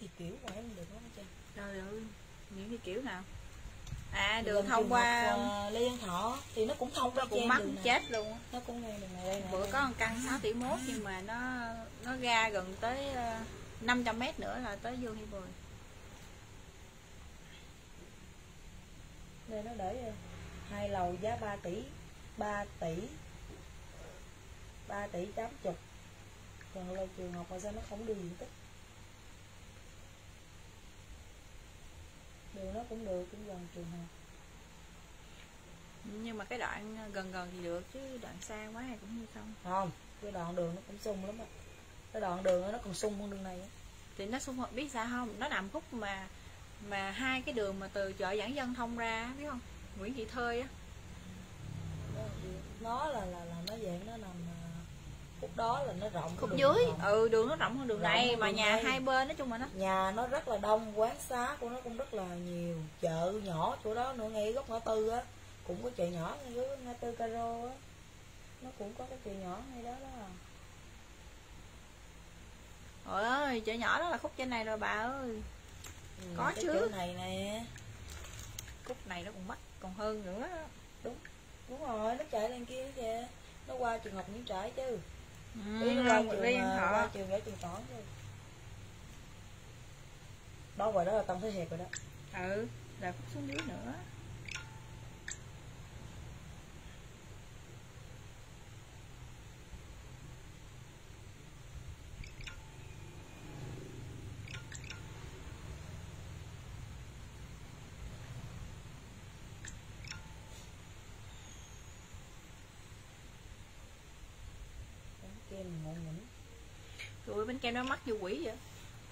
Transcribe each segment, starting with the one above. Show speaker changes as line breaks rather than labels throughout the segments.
thị kiểu mà em được lắm chứ
trời ơi những cái kiểu nào? À đường thông qua
ờ, Lê Văn Thọ thì nó cũng thông
nó cũng mắc
này.
chết luôn
nó cũng ngay đường này đây
bữa có một căn 6 tỷ mốt nhưng mà nó nó ra gần tới ờ, 500 mét nữa là tới vô Hi Bồi
đây nó để ờ, hai lầu giá 3 tỷ 3 tỷ 3 tỷ 80 còn lầu trường học mà sao nó không đưa diện tích đường nó cũng được cũng gần trường học.
Nhưng mà cái đoạn gần gần thì được chứ đoạn xa quá thì cũng như không.
Không cái đoạn đường nó cũng sung lắm á. Cái đoạn đường nó còn sung hơn đường này á.
Thì nó xung hợp biết sao không? Nó nằm khúc mà mà hai cái đường mà từ chợ giảng dân thông ra á, biết không? Nguyễn Thị Thơi á.
Nó là là là nó dạng nó nằm khúc đó là nó rộng
khúc dưới.
rộng.
ừ đường nó rộng hơn đường
Rộng
này mà nhà
này.
hai bên nói chung là nó
nhà nó rất là đông quán xá của nó cũng rất là nhiều chợ nhỏ chỗ đó nữa ngay góc ngã tư á. Cũng có chợ nhỏ ngay góc ngã tư caro á. Nó cũng có cái chợ nhỏ ngay đó đó.
Trời ơi, chợ nhỏ đó là khúc trên này rồi bà ơi.
Ừ,
Có chứ.
chỗ này nè.
Khúc này nó còn mắc còn hơn nữa
đúng rồi nó chạy lên kia kìa. Nó qua trường học những trải chứ
ừ,
nó qua trường à,
họ
qua trường chứ đó rồi đó là tâm thế hiệp rồi đó.
Ừ, là khúc xuống dưới nữa
Bánh kem
nó mắc như quỷ vậy?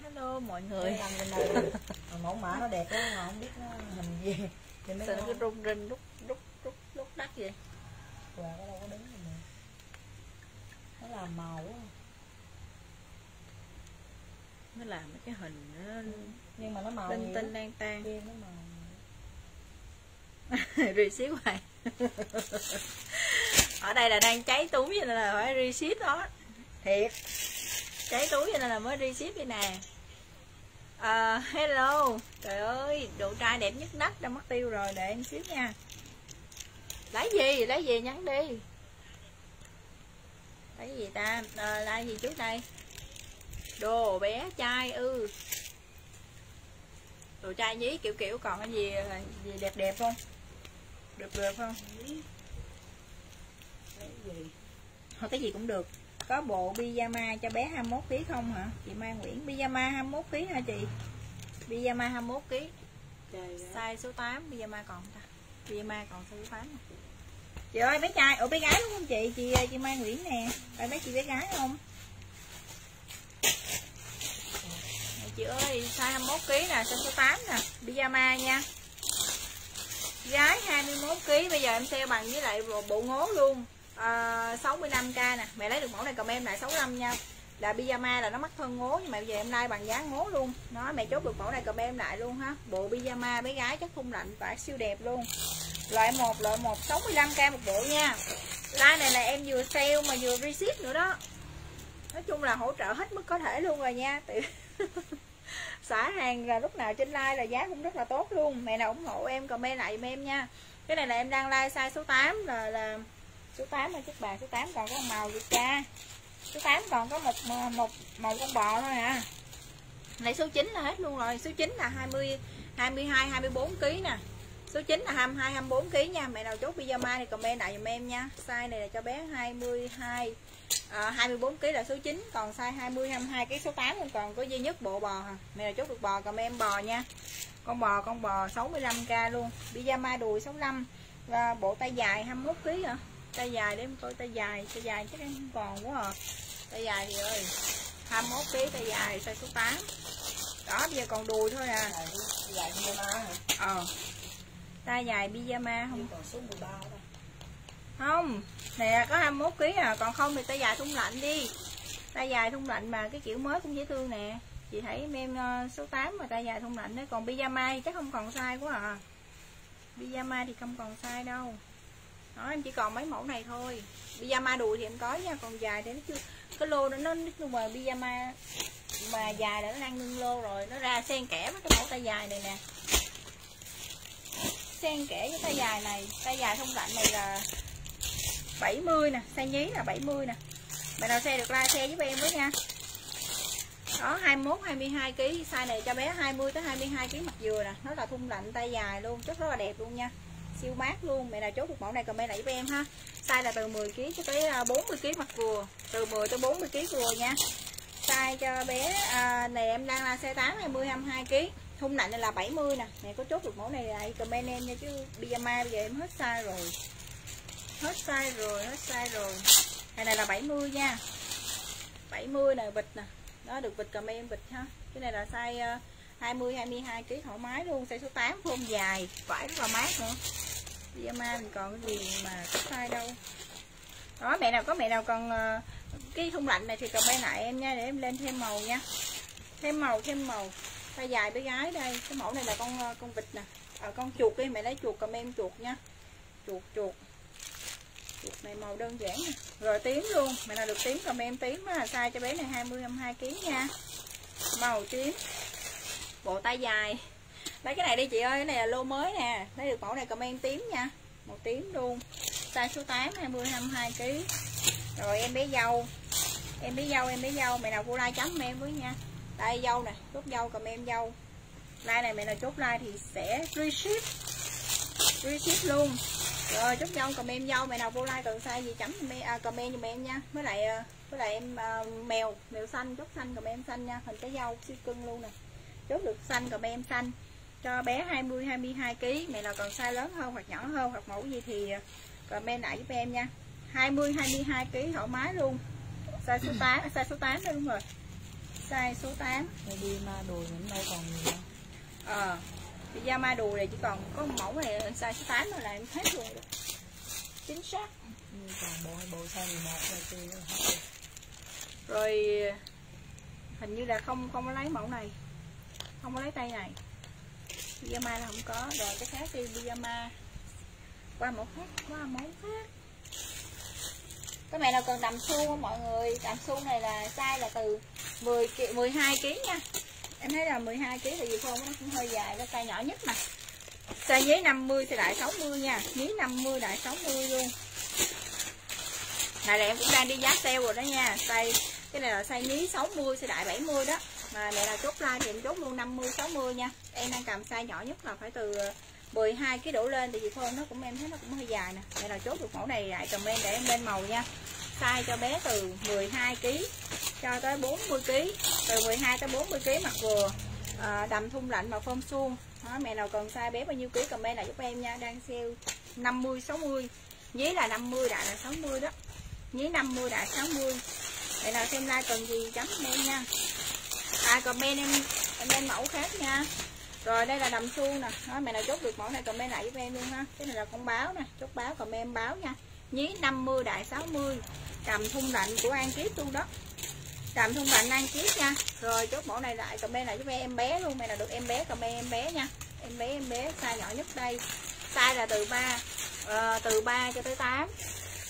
Hello mọi người.
Nó nằm bên mẫu mã nó đẹp đó mà không biết nó hình gì. Thì con
cái rung rinh rút rút rút rút đất vậy.
Quà có đâu có đứng rồi mà. Nó làm màu á
Nó làm mấy cái hình nó
nhưng mà nó màu
tinh
nhiều
tinh lan tan.
Kem nó màu
Rì xíu hoài Ở đây là đang cháy túi cho nên là phải reset đó Thiệt Cháy túi cho nên là mới reset đây nè. À, Hello. Trời ơi độ trai đẹp nhất nách đã mất tiêu rồi Để em xíu nha. Lấy gì? Lấy gì nhắn đi. Lấy gì ta? À, Lấy gì trước đây? Đồ bé trai ư Đồ trai nhí kiểu kiểu còn cái gì gì đẹp đẹp không? Đẹp đẹp không?
Lấy gì?
Thôi cái gì cũng được Có bộ pyjama cho bé 21 kg không hả? Chị Mai Nguyễn Pyjama 21 kg hả chị? Pyjama 21 kg. Size số 8 Pyjama còn ta. Pyjama còn size số 8 không? Chị ơi bé trai Ủa bé gái đúng không chị? Chị chị Mai Nguyễn nè. Phải bé chị bé gái không? Chị ơi size 21 kg nè Size số 8 nè. Pyjama nha. Gái 21 kg Bây giờ em sale bằng với lại bộ, bộ ngố luôn Ờ, uh, 65k nè. Mẹ lấy được mẫu này comment lại 65 nha. Là pyjama là nó mắc hơn ngố nhưng mà bây giờ em like bằng giá ngố luôn. Nó mẹ chốt được mẫu này comment lại luôn ha. Bộ pyjama bé gái chất thun lạnh vải siêu đẹp luôn. Loại 1 loại 1 65k một bộ nha. Like này là em vừa sale mà vừa receipt nữa đó. Nói chung là hỗ trợ hết mức có thể luôn rồi nha. Tự... xả hàng là lúc nào trên like là giá cũng rất là tốt luôn. Mẹ nào ủng hộ em comment lại giùm em nha. Cái này là em đang like size số 8 là là số 8 là chiếc bàn số 8 còn có màu việt cha? Số 8 còn có một một màu con bò thôi à. Lấy số 9 là hết luôn rồi. Số 9 là 20 22 24 kg nè. Số 9 là 22 24 kg nha. Mẹ nào chốt pyjama thì comment lại giùm em nha. Size này là cho bé 22 à, 24 kg là số 9 còn size 20 22 cái số 8 còn còn có duy nhất bộ bò hả mẹ nào chốt được bò comment bò nha. Con bò con bò 65k luôn. Pyjama đùi 65 và bộ tay dài 21 kg hả tay dài để em coi tay dài tay dài chắc em không còn quá à. Tay dài thì ơi 21 kg tay dài size số 8 đó bây giờ còn đùi thôi à.
Dài đi- dài như ma hả?
Ờ. Tay dài pyjama không?
Còn số 13 đó.
Không. Nè có 21 kg à còn không thì tay dài thun lạnh đi. Tay dài thun lạnh mà cái kiểu mới cũng dễ thương nè. Chị thấy em em ờ, số 8 mà tay dài thun lạnh đấy còn pyjama chắc không còn size quá à. Pyjama thì không còn size đâu đó, em chỉ còn mấy mẫu này thôi. Pyjama đùi thì em có nha, còn dài thì nó chưa cái lô đó nó nhưng mà pyjama mà dài là nó đang ngưng lô rồi. Nó ra xen kẽ với cái mẫu tay dài này nè. Xen kẽ với tay dài này. Tay dài thông lạnh này là 70 nè size nhí là 70 nè. Bạn nào xe được like, xe giúp em với nha. Đó 21 22 kg size này cho bé 20 tới 22 kg mặt dừa nè. Nó là thun lạnh tay dài luôn. Rất rất là đẹp luôn nha siêu mát luôn. Mẹ nào chốt được mẫu này comment lại với em ha. Size là từ 10 kg cho tới à, 40 kg mặt vừa. Từ 10 tới 40 kg vừa nha. Size cho bé à, này em đang là size 8 20 22 kg thun nặng này là 70 nè. Mẹ có chốt được mẫu này lại comment em nha chứ pyjama bây giờ em hết size rồi. Hết size rồi hết size rồi. Này này là 70 nha. 70 này bịch nè. Đó được bịch comment bịch ha. Cái này là size à, 20 22 kg thoải mái luôn size số 8 phun dài vải rất là mát nữa. Pyjama mình còn cái gì mà có size đâu. Đó mẹ nào có mẹ nào còn ờ, cái thùng lạnh này thì comment lại em nha để em lên thêm màu nha. Thêm màu thêm màu. Tay dài bé gái đây. Cái mẫu này là con ờ, con vịt nè. À, con chuột đi mẹ lấy chuột comment chuột nha. Chuột chuột. Chuột này màu đơn giản nè. rồi tím luôn. Mẹ nào được tím comment tím á size cho bé này 20 22 kg nha. Màu tím bộ tay dài. Lấy cái này đi chị ơi cái này là lô mới nè. Lấy được mẫu này comment tím nha. Màu tím luôn. Size số 8 20 22 kg rồi em bé dâu. Em bé dâu em bé dâu. Mẹ nào vô like chấm em với nha. Đây dâu nè chốt dâu comment dâu. Like này mẹ nào chốt like thì sẽ free ship free ship luôn. Rồi chốt dâu comment dâu. Mẹ nào vô like cần sai gì chấm comment, à, comment giùm em nha. Với lại à, với lại em à, mèo mèo xanh chốt xanh comment xanh nha. Hình cái dâu siêu cưng luôn nè chốt được xanh comment xanh. Cho bé 20 22 kg mẹ nào còn size lớn hơn hoặc nhỏ hơn hoặc mẫu gì thì comment lại giúp em nha. 20 22 kg thoải mái luôn. Size số 8 size số 8 đó đúng rồi. Size số 8
Đây đi ma đùi mình đâu còn gì đâu.
Ờ da ma đùi này chỉ còn có mẫu này size số 8 thôi là em hết luôn rồi. Chính xác.
Như còn bộ bộ size 11 rồi kia
rồi hình như là không không có lấy mẫu này không có lấy tay này. Pyjama là không có. Rồi, cái khác đi pyjama qua một khác qua mẫu khác cái mẹ nào cần đầm xu không mọi người? Đầm xu này là size là từ 10 12 kg nha. Em thấy là 12 kg thì phong nó cũng hơi dài, cái size nhỏ nhất mà. Size giấy 50 thì đại 60 nha. Giấy 50 đại 60 luôn. Này là em cũng đang đi giá sale rồi đó nha. Size, cái này là size nhí 60 size đại 70 đó mà mẹ là chốt like thì em chốt luôn 50 60 nha. Em đang cầm size nhỏ nhất là phải từ ờ, 12 kg đổ lên thì chị Phương nó cũng em thấy nó cũng hơi dài nè. Mẹ là chốt được mẫu này lại comment để em lên màu nha. Size cho bé từ 12 kg cho tới 40 kg từ 12 tới 40 kg mặc vừa à, đầm thun lạnh mà phơm suông. Đó, mẹ nào cần size bé bao nhiêu ký comment lại giúp em nha. Đang sale 50 60 nhí là 50 đại là 60 đó. Nhí 50 đại 60 mẹ nào xem like cần gì chấm em nha ai comment em em lên mẫu khác nha. Rồi đây là đầm suông nè. Nói mẹ nào chốt được mẫu này comment lại giúp em luôn ha. Cái này là con báo nè chốt báo comment báo nha. Nhí 50 đại 60 cầm thun lạnh của An Kiếp luôn đó. Cầm thun lạnh An Kiếp nha. Rồi chốt mẫu này lại comment lại giúp em bé luôn. Mẹ nào được em bé comment em bé nha. Em bé em bé size nhỏ nhất đây. Size là từ 3 uh, ờ, từ 3 cho tới 8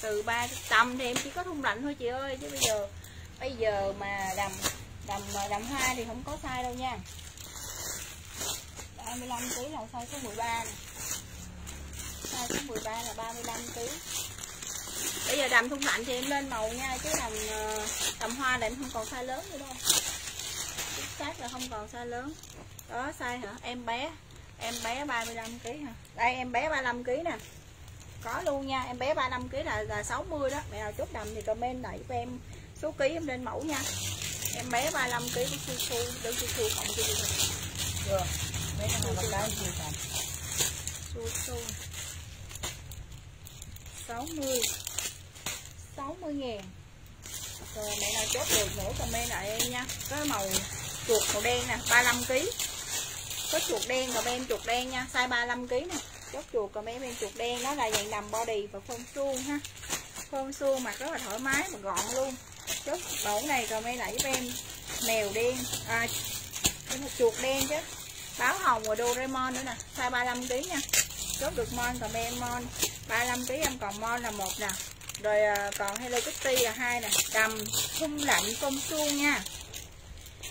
từ 3 tầm thì em chỉ có thun lạnh thôi chị ơi. Chứ bây giờ bây giờ mà đầm đầm đầm hoa thì không có sai đâu nha. 35 kg là size số 13 này. size số 13 là 35 kg bây giờ đầm thun lạnh thì em lên màu nha, chứ đầm ờ, đầm hoa là em không còn size lớn nữa đâu. Chính xác là không còn size lớn. Đó, size hả? Em bé. Em bé 35 kg hả? Đây, em bé 35 kg nè. Có luôn nha, em bé 35 kg là là 60 đó. Mẹ nào chốt đầm thì comment lại cho em số ký em lên mẫu nha em bé 35 kg của su su đơn su su cộng cho
chưa. Mấy cái này cái chưa còn
su su 60 60 ngàn. Rồi mẹ nào chốt được nữa comment lại em nha. Có màu chuột màu đen nè 35 kg có chuột đen rồi em chuột đen nha size 35 kg nè. Chốt chuột còn em em chuột đen đó là dạng đầm body và phông suông ha. Phông suông mặc rất là thoải mái mà gọn luôn chút mẫu này rồi em nãy giúp em mèo đen. À chuột đen chứ. Báo hồng và Doraemon nữa nè. Size 35 kg nha. Chốt được mon, còn em mon. 35 kg em, còn mon là một nè. Rồi à, còn Hello Kitty là hai nè. Đầm thun lạnh, công suông nha.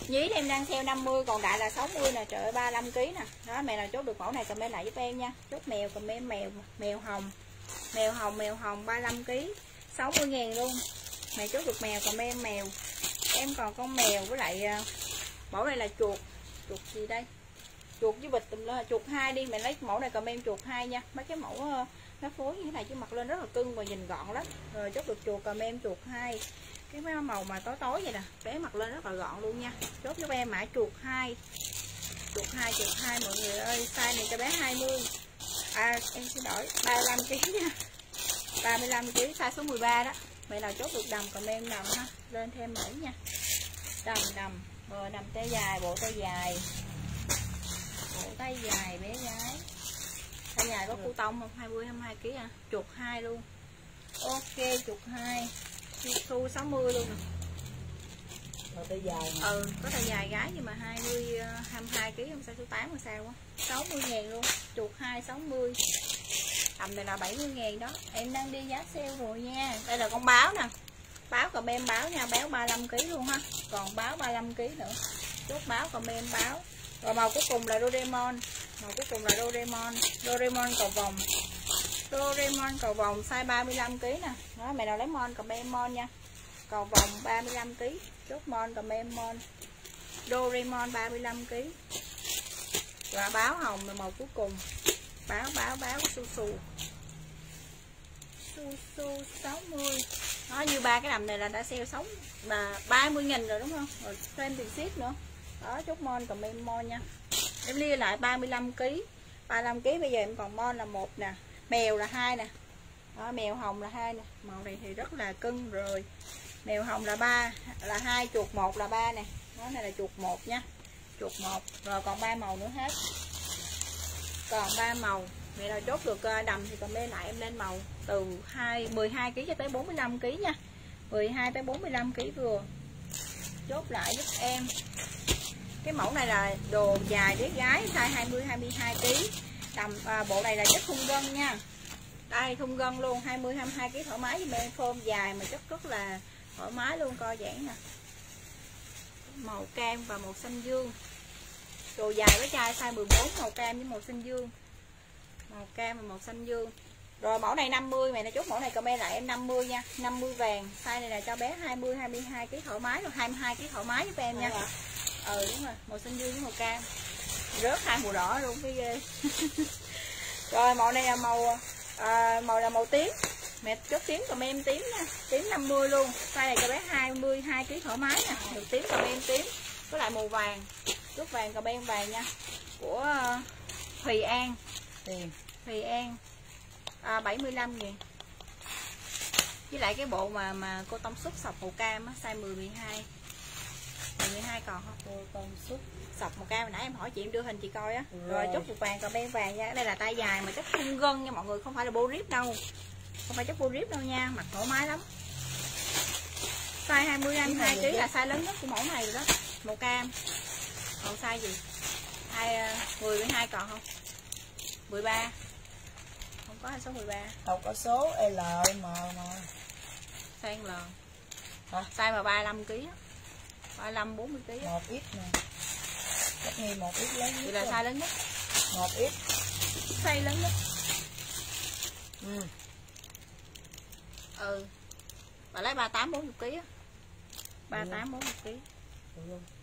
Nhí em đang theo 50 còn đại là 60 nè. Trời ơi 35 kg nè. Đó, mẹ nào chốt được mẫu này comment lại giúp em nha. Chốt mèo comment mèo mèo hồng. Mèo hồng mèo hồng 35 kg 60 ngàn luôn mẹ chốt được mèo, còn em mèo. Em còn con mèo với lại à, mẫu này là chuột. Chuột gì đây? Chuột với bịch tùm lên chuột hai đi mẹ lấy mẫu này comment chuột hai nha. Mấy cái mẫu à, nó phối như thế này chứ mặc lên rất là cưng và nhìn gọn lắm. Rồi chốt được chuột, comment chuột hai. Cái màu mà tối tối vậy nè, bé mặc lên rất là gọn luôn nha. Chốt giúp em mã chuột hai. Chuột hai chuột hai, mọi người ơi, size này cho bé 20 à em xin lỗi 35 kg nha. 35 kg size số 13 đó mẹ nào chốt được đầm comment đầm ha. Lên thêm mẫu nha. Đầm đầm. Bờ nằm tay dài bộ tay dài. Bộ tay dài bé gái. Tay dài có cu tông không? 20 22 kg à? Chuột hai luôn. Ok chuột hai. Xu 60 luôn.
Rồi tay dài nè.
ừ có tay dài gái nhưng mà 20 ờ, 22 kg không? Sao số 8 là sao á 60 ngàn luôn. Chuột 2 60 tầm này là 70 ngàn đó. Em đang đi giá sale rồi nha. Đây là con báo nè. Báo còn em báo nha. Báo 35 kg luôn ha. Còn báo 35 kg nữa. Chốt báo còn em báo. Rồi màu cuối cùng là Doraemon. Màu cuối cùng là Doraemon. Doraemon cầu vòng. Doraemon cầu vòng size 35 kg nè. Đó, mày nào lấy mon còn em mon nha. Cầu vòng 35 kg chốt mon còn em mon. Doraemon 35 kg và báo hồng là màu cuối cùng báo báo báo su su su su 60 nó như ba cái đầm này là đã sale sống là 30 nghìn rồi đúng không? Rồi thêm tiền ship nữa. Đó chốt mon còn em mon nha. Em lia lại 35 kg 35 kg bây giờ em còn mon là một nè. Mèo là hai nè. Đó, mèo hồng là hai nè. Màu này thì rất là cưng rồi. Mèo hồng là ba là hai chuột một là ba nè. Nó này là chuột một nha. Chuột một. Rồi còn ba màu nữa hết còn ba màu. Mẹ nào chốt được ờ, đầm thì comment lại em lên màu từ 2 12 kg cho tới 45 kg nha. 12 tới 45 kg vừa. Chốt lại giúp em. Cái mẫu này là đồ dài đế gái size 20 22 kg đầm à, bộ này là chất thun gân nha. Đây thun gân luôn 20 22 kg thoải mái. Với bên phôm dài mà chất rất là thoải mái luôn co giãn nè. Màu cam và màu xanh dương đồ dài với chai size 14 màu cam với màu xanh dương. Màu cam và màu xanh dương. Rồi mẫu này 50 mày nó chốt mẫu này comment lại em 50 nha. 50 vàng. Size này là cho bé 20 22 kg thoải mái rồi. 22 kg thoải mái giúp em nha. Ừ đúng rồi. Màu xanh dương với màu cam. Rớt hai màu đỏ luôn cái ghê. Rồi màu này là màu à, màu là màu tím. Mẹ chốt tím em tím nha. Tím 50 luôn. Size này cho bé 22 kg thoải mái nè được tím em tím. Với lại màu vàng chốt vàng còn em vàng nha. Của uh, Thùy An.
Tiền
Thùy An. À, 75 nghìn. Với lại cái bộ mà mà cô tông xúc sọc màu cam á size 10 12 10 12 còn không
cô con xúc
sọc màu cam. Nãy em hỏi chị em đưa hình chị coi á. Rồi,
Rồi.
chốt một vàng còn ben vàng nha. Đây là tay dài mà chất thun gân nha mọi người. Không phải là bô rip đâu. Không phải chất bô rip đâu nha. Mặc thoải mái lắm. Size 20
Cái này
hai
gì
kg là size lớn nhất của mẫu này rồi đó. Màu cam còn size gì? Hai ờ, 10 với hai còn không? 13 không có số 13
không có số L M mà
size L.
Hả?
size mà 35 kg 35 40 kg
một ít nè. Tất nhiên một ít lớn
vậy
nhất
là size lớn nhất.
Một ít.
Size lớn nhất.
Ừ.
ừ. Bà lấy 38 40 kg á. 38 40 kg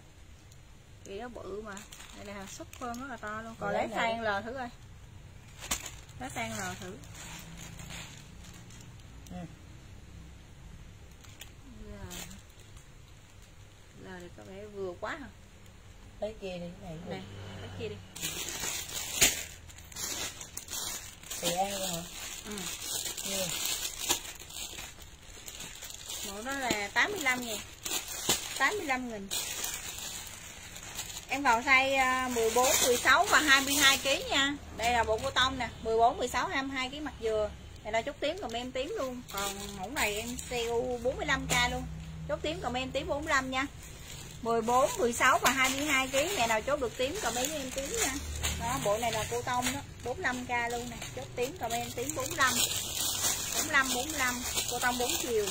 Chị nó bự mà. Đây là hàng súp hơn rất là to luôn. Còn
Lấy
lấy
này.
sang lờ thử coi. Lấy sang lờ thử.
Ừ.
Lờ Lờ thì có vẻ vừa quá hả?
Lấy kia đi cái này
Nè Lấy kia đi.
Thì ăn luôn hả?
Ừ.
nhiều
Mẫu đó là 85 nghìn. 85 nghìn Em còn size ờ, 14, 16 và 22 kg nha. Đây là bộ cô tông nè, 14, 16, 22 kg mặt dừa. Này là chốt tím còn em tím luôn. Còn mẫu này em sale 45k luôn. Chốt tím còn em tím 45 nha. 14, 16 và 22 kg. Ngày nào chốt được tím còn mấy em tím nha. Đó, bộ này là cô tông đó, 45k luôn nè. Chốt tím còn em tím 45. 45, 45, cô tông 4 chiều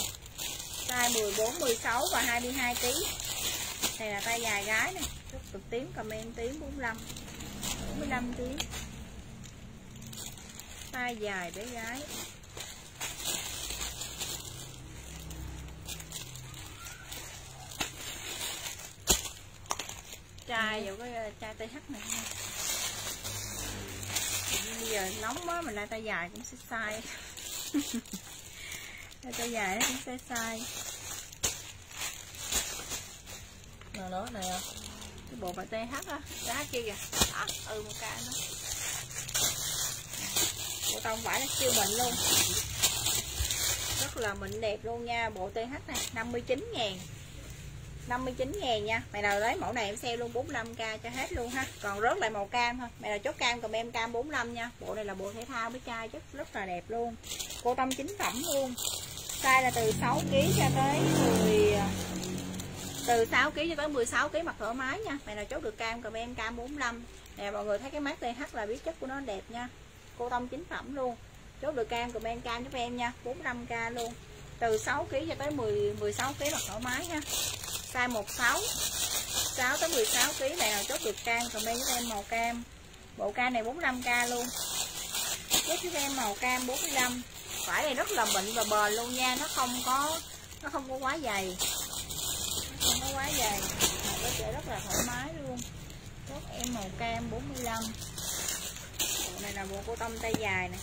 size 14, 16 và 22 kg đây là tay dài gái này. Chốt cực tím comment tím 45 45 tiếng tay dài bé gái. Chai vào cái ờ, chai TH này nha bây giờ nóng quá mình lại tay dài cũng sẽ sai. Tay dài nó cũng sẽ sai
rồi đó này à.
Cái bộ bài TH á giá kia kìa. Đó, ừ một cái nữa bộ tông vải nó siêu mịn luôn. Rất là mịn đẹp luôn nha bộ TH này. 59 ngàn. 59 ngàn nha. Mày nào lấy mẫu này em sale luôn 45k cho hết luôn ha. Còn rớt lại màu cam thôi. Mày nào chốt cam cầm em cam 45 nha. Bộ này là bộ thể thao với chai chất rất là đẹp luôn. Cô tâm chính phẩm luôn. Size là từ 6kg cho tới 10 từ 6kg cho tới 16kg mặc thoải mái nha. Mày nào chốt được cam cầm em cam 45 Nè, mọi người thấy cái mát TH là biết chất của nó đẹp nha. Cô tâm chính phẩm luôn. Chốt được cam cầm em cam giúp em nha. 45k luôn. Từ 6kg cho tới 10 16kg mặc thoải mái nha. Size 16 6 tới 16 kg này nào chốt được cam cầm em giúp em màu cam. Bộ cam này 45k luôn. Chốt giúp em màu cam 45 vải này rất là mịn và bền luôn nha. Nó không có, nó không có quá dày không có quá dày mà có thể rất là thoải mái luôn. Chốt em màu cam 45 bộ này là bộ cô tông tay dài nè.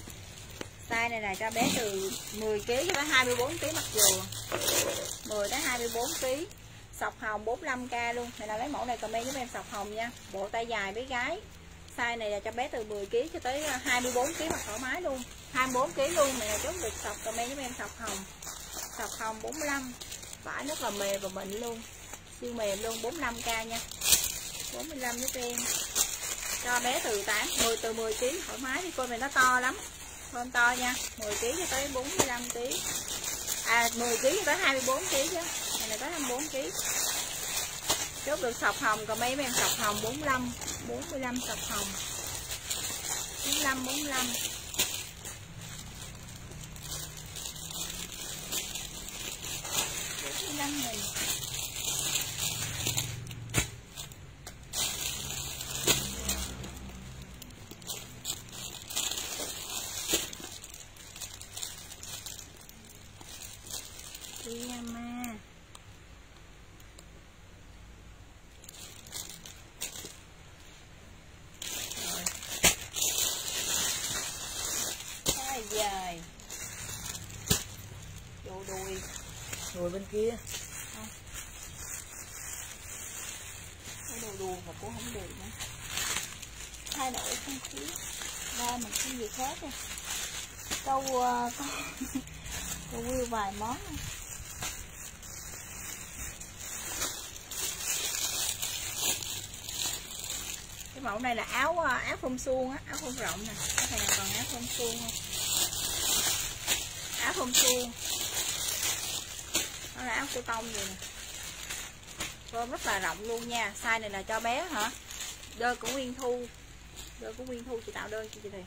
Size này là cho bé từ 10 kg cho tới 24 kg mặc dù. 10 tới 24 kg sọc hồng 45k luôn. Này là lấy mẫu này comment giúp em sọc hồng nha. Bộ tay dài bé gái. Size này là cho bé từ 10 kg cho tới 24 kg mặc thoải mái luôn. 24 kg luôn. Này là chốt được sọc comment giúp em sọc hồng. Sọc hồng 45 vải rất là mềm và mịn luôn. Siêu mềm luôn 45k nha. 45 giúp em cho bé từ 8 10 từ 10 kg thoải mái đi. Cô này nó to lắm. Con to nha. 10 kg cho tới 45 kg à 10 kg cho tới 24 kg chứ. Này là tới 24 kg chốt được sọc hồng, còn mấy em sọc hồng 45 45 sọc hồng. 45 45 45 nghìn Pyjama Rồi. Quá dài Đồ đùi
kia.
Cái đồ đùa mà cô không được nữa Thay đổi không khí. Ra mình cái gì khác rồi Câu ờ, uh, câu Câu view vài món này. cái mẫu này là áo ờ, áo phông suông á áo phông rộng nè. Cái này còn áo phông suông không? Áo phông suông nó là áo cô tông vậy nè. Form rất là rộng luôn nha. Size này là cho bé hả? Đơn của nguyên thu. Đơn của nguyên thu chị tạo đơn cho chị thì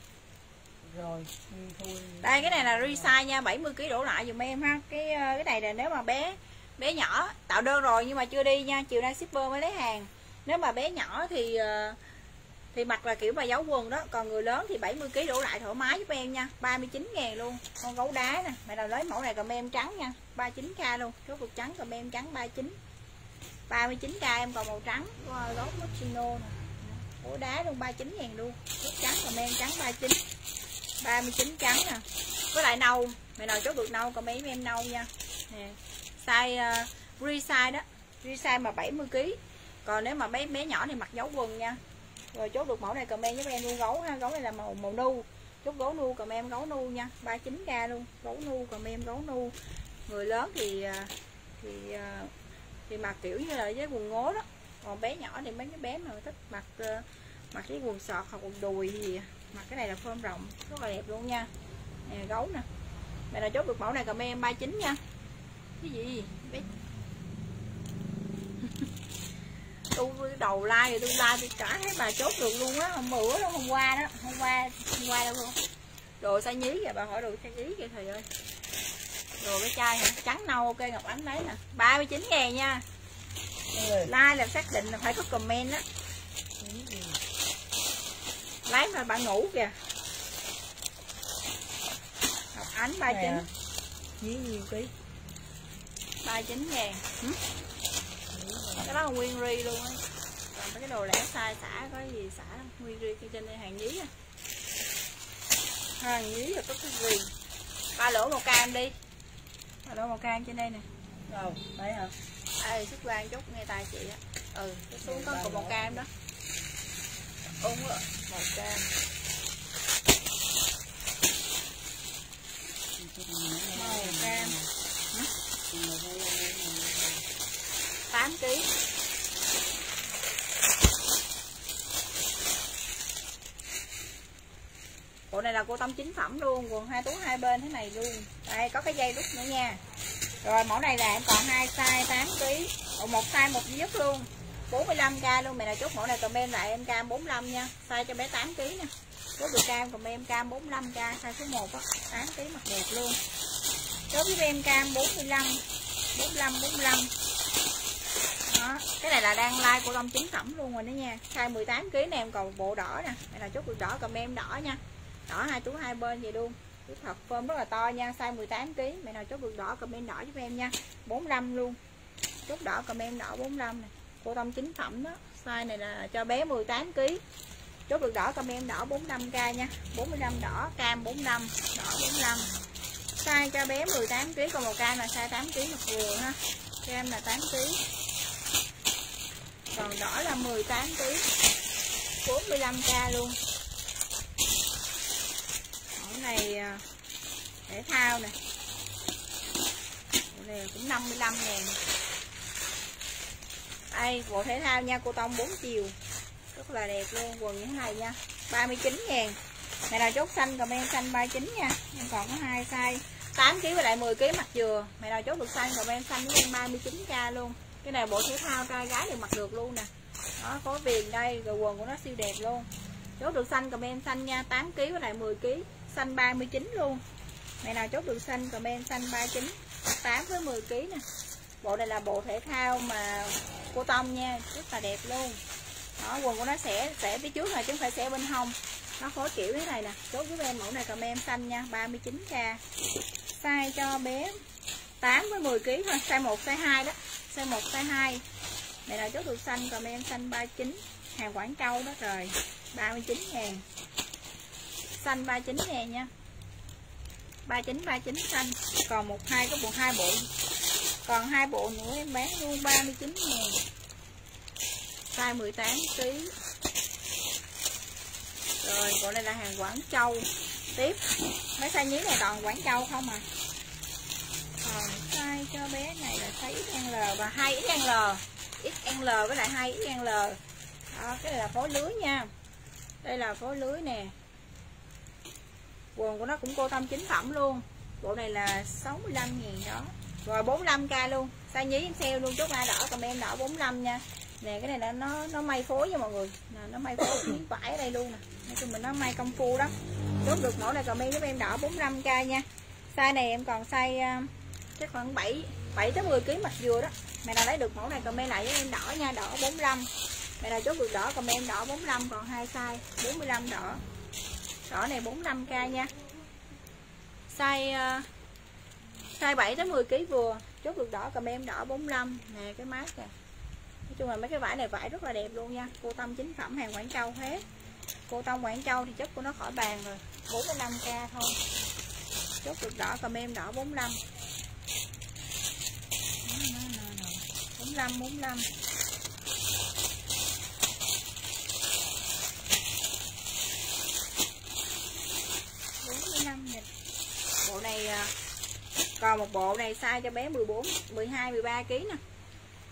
rồi Nguyên Thu.
Đây cái này là resize nha 70 kg đổ lại dùm em ha. Cái ờ, cái này là nếu mà bé bé nhỏ tạo đơn rồi nhưng mà chưa đi nha. Chiều nay shipper mới lấy hàng. Nếu mà bé nhỏ thì ờ, thì mặc là kiểu mà giấu quần đó. Còn người lớn thì 70 kg đổ lại thoải mái giúp em nha. 39 ngàn luôn. Con gấu đá nè. Mày nào lấy mẫu này cầm em trắng nha 39k luôn. Số cục trắng còn em trắng 39 39k em còn màu trắng. Ờ, gấu moschino nè. Gấu đá luôn 39 ngàn luôn. Số trắng còn em trắng 39 39 trắng nè với lại nâu. Mày nào chốt được nâu còn mấy em nâu nha. Nè size ờ, uh, resize đó. Resize mà 70 kg còn nếu mà mấy bé nhỏ thì mặc dấu quần nha. Rồi chốt được mẫu này comment giúp em luôn. Gấu ha gấu này là màu màu nu. Chốt gấu nu comment gấu nu nha. 39k luôn. Gấu nu comment gấu nu người lớn thì à, thì à, thì mặc kiểu như là với quần ngố đó. Còn bé nhỏ thì mấy cái bé mà thích mặc à, mặc cái quần sọt hoặc quần đùi gì mặc cái này là phơm rộng, rất là đẹp luôn nha. Nè, gấu nè. Mẹ nào chốt được mẫu này comment 39 nha. Cái gì? Bé. Tôi đầu like rồi tôi like tôi cả thấy bà chốt được luôn á. Hôm bữa đó, hôm qua đó, hôm qua hôm qua đâu luôn đồ sai nhí kìa, bà hỏi đồ sai nhí kìa thầy ơi đồ cái chai hả trắng nâu ok ngọc ánh lấy nè. 39 ngàn nha. Like là xác định là phải có comment á. Lấy mà bạn ngủ kìa. Ngọc ánh ba chín.
Nhí nhiều ký.
ba chín ngàn. Hử? cái đó là nguyên ri luôn á. Còn mấy cái đồ lẻ sai xả có gì xả nguyên ri kia trên đây hàng nhí à hàng nhí là có cái gì? Ba lỗ màu cam đi lỗ màu cam trên đây nè?
Đâu? Đấy hả?
Ê, sức quan chút nghe tay chị á. Ừ cái xuống có cục màu cam đó. Ung á màu cam. Màu cam. Tám kg bộ này là cô tâm chính phẩm luôn quần hai túi hai bên thế này luôn. Đây có cái dây đút nữa nha. Rồi mẫu này là em còn hai size 8 kg Ồ, một size một duy nhất luôn 45k luôn. Mày nào chốt mẫu này comment lại em cam 45 nha. Size cho bé 8 kg nè chốt được cam comment em cam 45k size số 1 á. 8 kg mặc đẹp luôn. Chốt với em cam 45 45 45 đó cái này là đang like của Long chính phẩm luôn rồi đó nha. Size 18 kg này em còn bộ đỏ nè. Mày nào chốt được đỏ comment đỏ nha đỏ hai túi hai bên vậy luôn. Cái thật phơm rất là to nha, size 18 kg mẹ nào chốt được đỏ, comment đỏ giúp em nha. 45 luôn. Chốt đỏ, comment đỏ 45 này cô tâm chính phẩm đó, size này là cho bé 18 kg chốt được đỏ, comment đỏ 45k nha. 45 đỏ, cam 45 đỏ 45 size cho bé 18 kg còn một cam là size 8 kg một vừa ha. Cam là 8 kg còn đỏ là 18 kg 45k luôn này à, thể thao nè. Bộ này cũng 55 ngàn. Đây, bộ thể thao nha, cô tông 4 chiều. Rất là đẹp luôn, quần như thế này nha. 39 ngàn. Này là chốt xanh, comment xanh 39 nha. Em còn có hai size. 8 kg với lại 10 kg mặt dừa. Mày nào chốt được xanh, comment xanh với em 39k luôn. Cái này bộ thể thao trai gái đều mặc được luôn nè. Đó, có viền đây, rồi quần của nó siêu đẹp luôn. Chốt được xanh, comment xanh nha 8 kg với lại 10 kg xanh 39 luôn. Mẹ nào, chốt được xanh comment xanh 39 8 với 10 kg nè. Bộ này là bộ thể thao mà cô tông nha, rất là đẹp luôn. Đó, quần của nó sẽ sẽ phía trước này chứ không phải sẽ bên hông. Nó phối kiểu thế này nè. Chốt giúp em mẫu này comment xanh nha 39k size cho bé 8 với 10 kg thôi, size 1 size 2 đó. Size 1 size 2 mẹ nào, chốt được xanh comment xanh 39 hàng Quảng Châu đó rồi 39 ngàn xanh 39 ngàn nha. 39 39 xanh. Còn một hai có bộ hai bộ. Còn hai bộ nữa em bán luôn 39 ngàn. Size 18 kg rồi bộ này là hàng Quảng Châu. Tiếp. Mấy size nhí này toàn Quảng Châu không à? Còn size cho bé này là size XL và 2XL XL với lại 2XL đó, cái này là phối lưới nha. Đây là phối lưới nè quần của nó cũng cô tâm chính phẩm luôn. Bộ này là 65 ngàn đó. Rồi 45k luôn. Size nhí em sale luôn chốt ai đỏ comment đỏ 45 nha. Nè cái này là nó nó may phối nha mọi người. Nè nó may phối miếng vải ở đây luôn nè. Nói chung mình nó may công phu đó chốt được mẫu này comment giúp em đỏ 45k nha. Size này em còn size uh, chắc khoảng 7 7 tới 10 kg mặt dừa đó. Mày nào lấy được mẫu này comment lại với em đỏ nha đỏ 45 mày nào chốt được đỏ comment đỏ 45 còn hai size 45 đỏ đỏ này 45k nha. Size uh, size 7 tới 10 kg vừa. Chốt được đỏ cầm em đỏ 45 nè cái mát nè. Nói chung là mấy cái vải này vải rất là đẹp luôn nha. Cô tâm chính phẩm hàng Quảng Châu hết. Cô tâm Quảng Châu thì chất của nó khỏi bàn rồi. 45k thôi. Chốt được đỏ cầm em đỏ 45 45 45 nghìn bộ này à, còn một bộ này size cho bé 14 12 13 kg nè.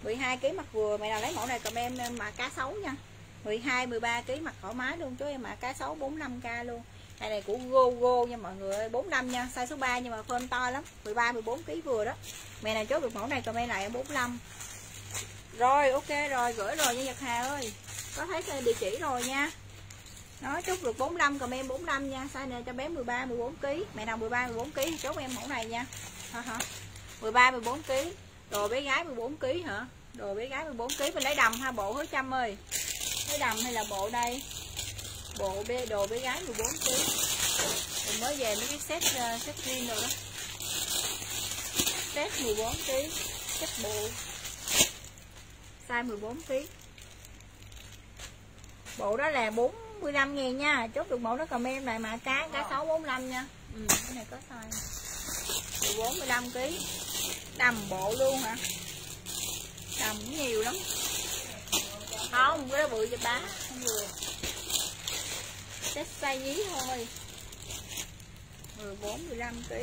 12 kg mặt vừa, mày nào lấy mẫu này comment em mà cá sấu nha. 12 13 kg mặt thoải mái luôn, chú em mà cá sấu 45k luôn. Cái này của Gogo nha mọi người 45 nha, size số 3 nhưng mà phơm to lắm 13 14 kg vừa đó. Mẹ nào chốt được mẫu này comment lại em 45 rồi, ok rồi, gửi rồi nha Nhật Hà ơi. Có thấy cái địa chỉ rồi nha. Nó chốt được 45 comment 45 nha, size này cho bé 13 14 kg mẹ nào 13 14 kg chốt em mẫu này nha. 13 14 kg rồi bé gái 14 kg hả? Đồ bé gái 14 kg mình lấy đầm ha bộ hứa trăm ơi. Lấy đầm hay là bộ đây? Bộ bê đồ bé gái 14 kg mình mới về mấy cái set uh, set riêng rồi đó. Set 14 kg set bộ. Size 14 kg bộ đó là 45 ngàn nha. Chốt được mẫu đó comment lại mà cá cá 645 nha. Ừ, cái này có size 45 kg đầm bộ luôn hả? Đầm nhiều lắm. Không cái đó bự cho bá không vừa test size dí thôi. 14 15 kg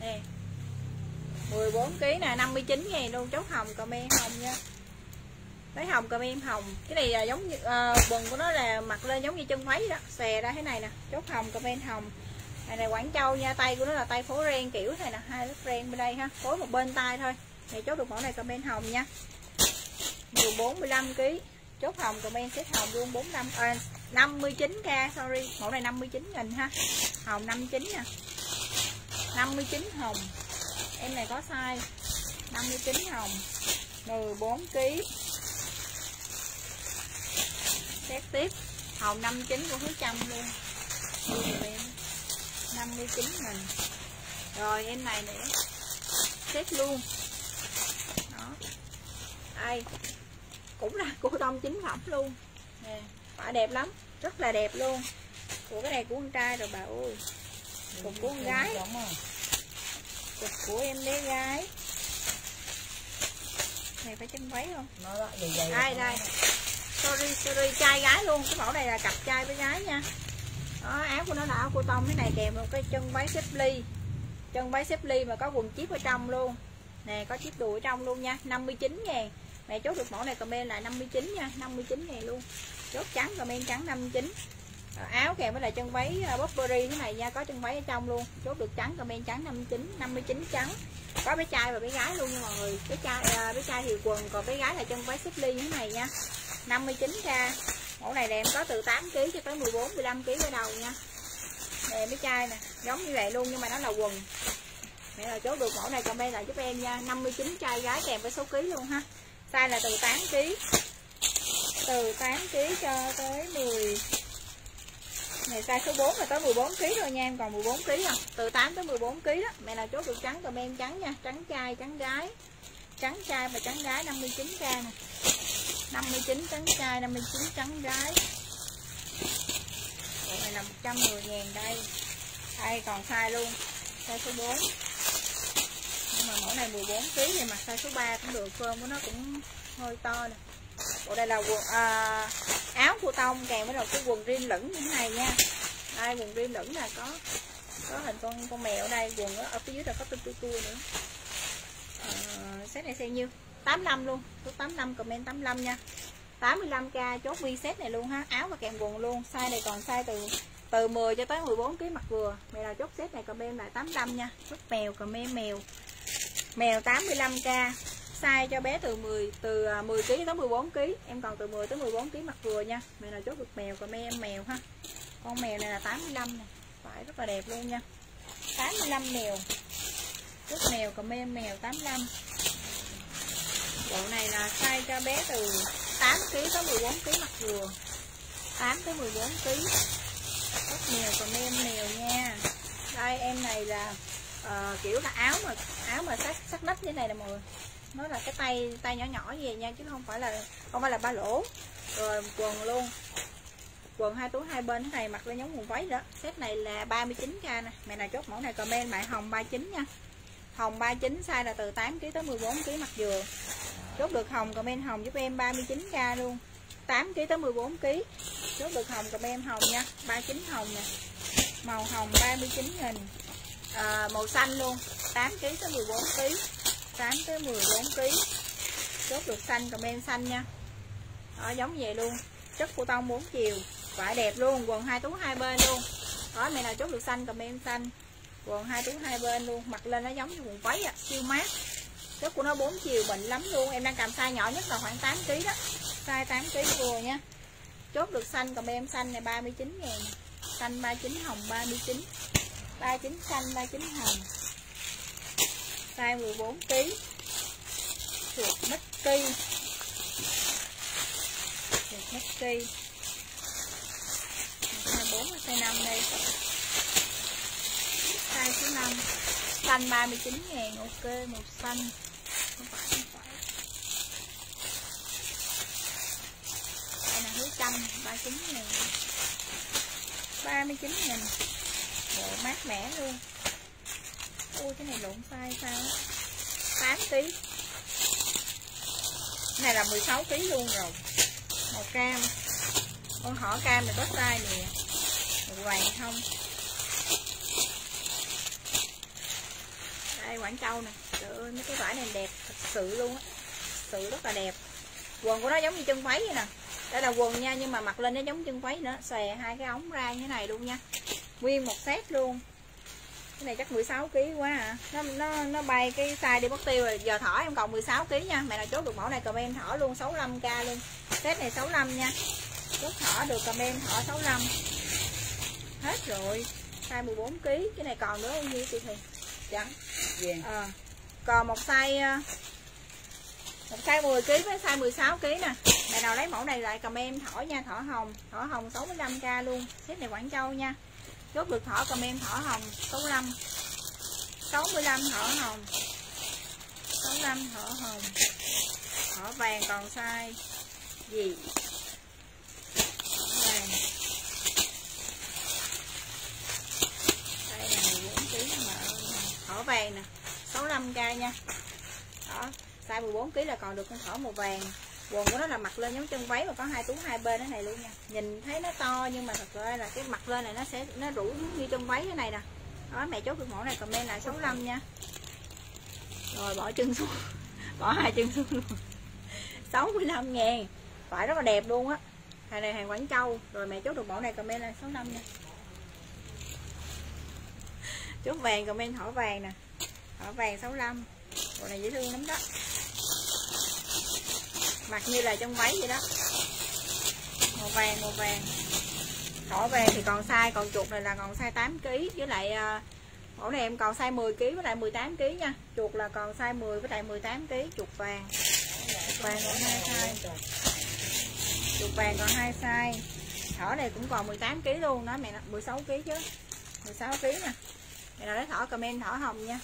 nè. 14 kg nè 59 ngàn luôn. Chốt hồng comment hồng nha. Lấy hồng comment hồng. Cái này là giống như uh, quần của nó là mặc lên giống như chân váy đó. Xè ra thế này nè. Chốt hồng comment hồng này này Quảng Châu nha tay của nó là tay phố ren kiểu này là hai lớp ren bên đây ha phối một bên tay thôi. Thì chốt được mẫu này comment hồng nha. 14 15 kg chốt hồng comment xếp hồng luôn 45 à, 59k sorry mẫu này 59 nghìn ha. Hồng 59 nè. 59 hồng. Em này có size 59 hồng 14 kg xét tiếp. Hồng 59 của hứa trăm luôn. Em. 59 nghìn rồi em này nữa xếp luôn. Đó. Đây cũng là cô tông chính phẩm luôn. Nè quả đẹp lắm. Rất là đẹp luôn. Của cái này của con trai rồi bà ơi. Cục của con gái. cục của em bé gái. Này phải chân váy không? Đây đây. Sorry sorry trai gái luôn. Cái mẫu này là cặp trai với gái nha đó, áo của nó là áo cô tông cái này kèm một cái chân váy xếp ly. Chân váy xếp ly mà có quần chip ở trong luôn. Nè có chiếc đùi ở trong luôn nha. 59 ngàn. Mẹ chốt được mẫu này comment lại 59 nha. 59 ngàn luôn. Chốt trắng comment trắng 59 à, áo kèm với lại chân váy uh, Burberry thế này nha. Có chân váy ở trong luôn. Chốt được trắng comment trắng 59 59 trắng. Có bé trai và bé gái luôn nha mọi người. Bé trai à, bé trai thì quần còn bé gái là chân váy xếp ly thế này nha. 59k mẫu này là em có từ 8 kg cho tới 14 15 kg ở đầu nha. Nè mấy chai nè, giống như vậy luôn nhưng mà nó là quần. Mẹ là chốt được mẫu này comment lại giúp em nha 59 chai gái kèm với số ký luôn ha. Size là từ 8 kg từ 8 kg cho tới 10 này size số 4 là tới 14 kg thôi nha, em còn 14 kg không? Từ 8 tới 14 kg đó. Mẹ nào chốt được trắng comment trắng nha, trắng trai, trắng gái. Trắng trai và trắng gái 59k nè. 59 trắng trai 59 trắng gái. Bộ này là 110 ngàn đây. Đây còn size luôn size số 4 nhưng mà mẫu này 14 kg thì mặc size số 3 cũng được phơm của nó cũng hơi to nè. Bộ đây là quần à, áo của tông kèm với đầu cái quần riêng lửng như thế này nha. Đây quần riêng lửng là có có hình con con mèo ở đây quần ở, ở phía dưới là có tua tu tu nữa. À, set này xem nhiêu? 85 luôn. Chốt 85 comment 85 nha. 85k chốt vi set này luôn ha. Áo và kèm quần luôn. Size này còn size từ từ 10 cho tới 14 kg mặt vừa. Mày nào chốt set này comment lại 85 nha. Chốt mèo, comment mèo. Mèo 85k size cho bé từ 10 từ à, 10 kg tới 14 kg em còn từ 10 tới 14 kg mặt vừa nha. Mày nào chốt được mèo, comment em mèo ha. Con mèo này là 85 này phải rất là đẹp luôn nha. 85 mèo. Chốt mèo, comment mèo 85 bộ này là size cho bé từ 8 kg tới 14 kg mặt vừa 8 tới 14 kg rất nhiều comment nhiều nha. Đây em này là uh, kiểu là áo mà áo mà sắc sắc nách như này nè mọi người. Nó là cái tay tay nhỏ nhỏ gì nha chứ không phải là không phải là ba lỗ. Rồi quần luôn. Quần hai túi hai bên này mặc lên giống quần váy đó. Set này là 39k nè. Mẹ nào chốt mẫu này comment mẹ hồng 39 nha hồng 39 size là từ 8 kg tới 14 kg mặt dừa. Chốt được hồng comment hồng giúp em 39k luôn. 8 kg tới 14 kg chốt được hồng comment hồng nha. 39 hồng nè. Màu hồng 39 nghìn à, màu xanh luôn. 8 kg tới 14 kg 8 tới 14 kg chốt được xanh comment xanh nha. Đó giống vậy luôn. Chất cô tông 4 chiều. Vải đẹp luôn quần hai tú hai bên luôn. Đó mẹ nào chốt được xanh comment xanh quần hai túi hai bên luôn mặc lên nó giống như quần váy à, siêu mát. Chất của nó bốn chiều bệnh lắm luôn em đang cầm size nhỏ nhất là khoảng 8 kg đó. Size 8 kg vừa nha. Chốt được xanh còn em xanh này 39 ngàn. Xanh 39 hồng 39 39 xanh 39 hồng. Size 14 kg chuột Mickey chuột Mickey size 4 và size 5 đây size số 5 xanh 39 ngàn, ok, màu xanh. Không phải không phải. Đây là hứa chanh 39 ngàn. 39 ngàn. Bộ mát mẻ luôn. Ui, cái này lộn size sao 8 kg này là 16 kg luôn rồi. Màu cam. Con hỏi cam này có size nè. Màu vàng không? Đây Quảng Châu nè. Trời ơi, mấy cái vải này đẹp thật sự luôn á. Sự rất là đẹp. Quần của nó giống như chân váy vậy nè. Đây là quần nha, nhưng mà mặc lên nó giống chân váy nữa. Xòe hai cái ống ra như thế này luôn nha. Nguyên một set luôn. Cái này chắc 16 kg quá à. Nó nó nó bay cái size đi mất tiêu rồi. Giờ thỏ em còn 16 kg nha. Mẹ nào chốt được mẫu này comment thỏ luôn. 65k luôn. Set này 65 nha. Chốt thỏ được comment thỏ 65 hết rồi. Size 14 kg cái này còn nữa không nhiêu chị thì
trắng. Vàng.
À, còn một size ờ, một size 10 kg với size 16 kg nè. Mẹ nào lấy mẫu này lại comment thỏ nha thỏ hồng. Thỏ hồng 65k luôn. Xếp này Quảng Châu nha. Chốt được thỏ comment thỏ hồng 65 65 thỏ hồng. 65 thỏ hồng. Thỏ vàng còn size gì thỏ vàng đây là 14 kg mà thỏ vàng nè 65k nha. Đó, size 14 kg là còn được con thỏ màu vàng. Quần của nó là mặc lên giống chân váy và có hai túi hai bên thế này luôn nha. Nhìn thấy nó to nhưng mà thật ra là cái mặt lên này nó sẽ, nó rủ như chân váy thế này nè. Đó, mẹ chốt được mẫu này, comment lại 65 nha. Rồi, bỏ chân xuống. Bỏ hai chân xuống luôn. 65 ngàn. Phải rất là đẹp luôn á. Hàng này hàng Quảng Châu. Rồi, mẹ chốt được mẫu này, comment là 65 nha chốt vàng, comment thỏ vàng nè. Thỏ vàng 65 bộ này dễ thương lắm đó. Mặc như là trong váy vậy đó. Màu vàng màu vàng. Thỏ vàng thì còn size, còn chuột này là còn size 8 kg với lại ờ, mẫu này em còn size 10 kg với lại 18 kg nha. Chuột là còn size 10 với lại 18 kg chuột vàng. Chuột vàng còn hai size. Chuột vàng còn hai size. Thỏ này cũng còn 18 kg luôn đó, mẹ 16 kg chứ. 16 kg nè mẹ nào lấy thỏ comment thỏ hồng nha.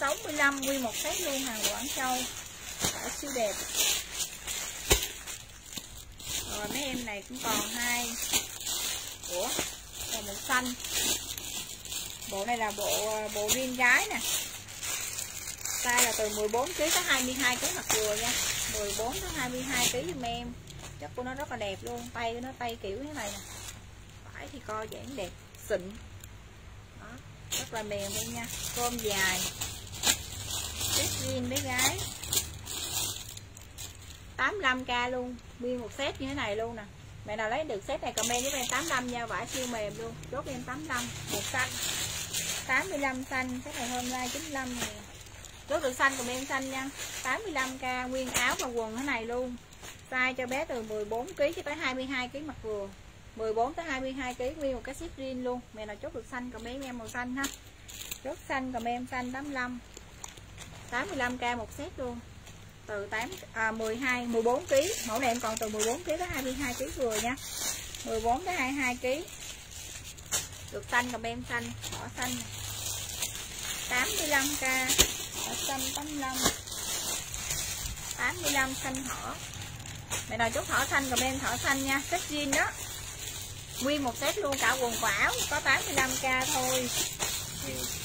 65 nguyên một set luôn hàng Quảng Châu. Thỏ siêu đẹp. Rồi, mấy em này cũng còn hai. Ủa, còn một xanh. Bộ này là bộ ờ, bộ riêng gái nè. Size là từ 14 kg tới 22 kg mặt vừa nha. 14 tới 22 kg giùm em. Chất của nó rất là đẹp luôn. Tay của nó tay kiểu như thế này nè. Phải thì co giãn đẹp, xịn rất là mềm luôn nha, cơm dài. Set riêng bé gái. 85k luôn, nguyên một set như thế này luôn nè. Mẹ nào lấy được set này comment giúp em 85 nha, vải siêu mềm luôn. Chốt em 85 một xanh. 85 xanh, cái này hôm nay 95 nè. Chốt được xanh comment xanh nha. 85k nguyên áo và quần thế này luôn. Size cho bé từ 14 kg cho tới 22 kg mặt vừa. 14 tới 22 kg nguyên một cái ship riêng luôn. Mẹ nào chốt được xanh comment em màu xanh ha. Chốt xanh comment xanh 85 85k một set luôn. Từ 8 à, 12 14 kg mẫu này em còn từ 14 kg tới 22 kg vừa nha. 14 tới 22 kg được xanh comment xanh đỏ xanh. 85k đỏ xanh 85 85 xanh thỏ. Mẹ nào chốt thỏ xanh comment thỏ xanh nha. Set jean đó nguyên một set luôn, cả quần quả có 85k thôi.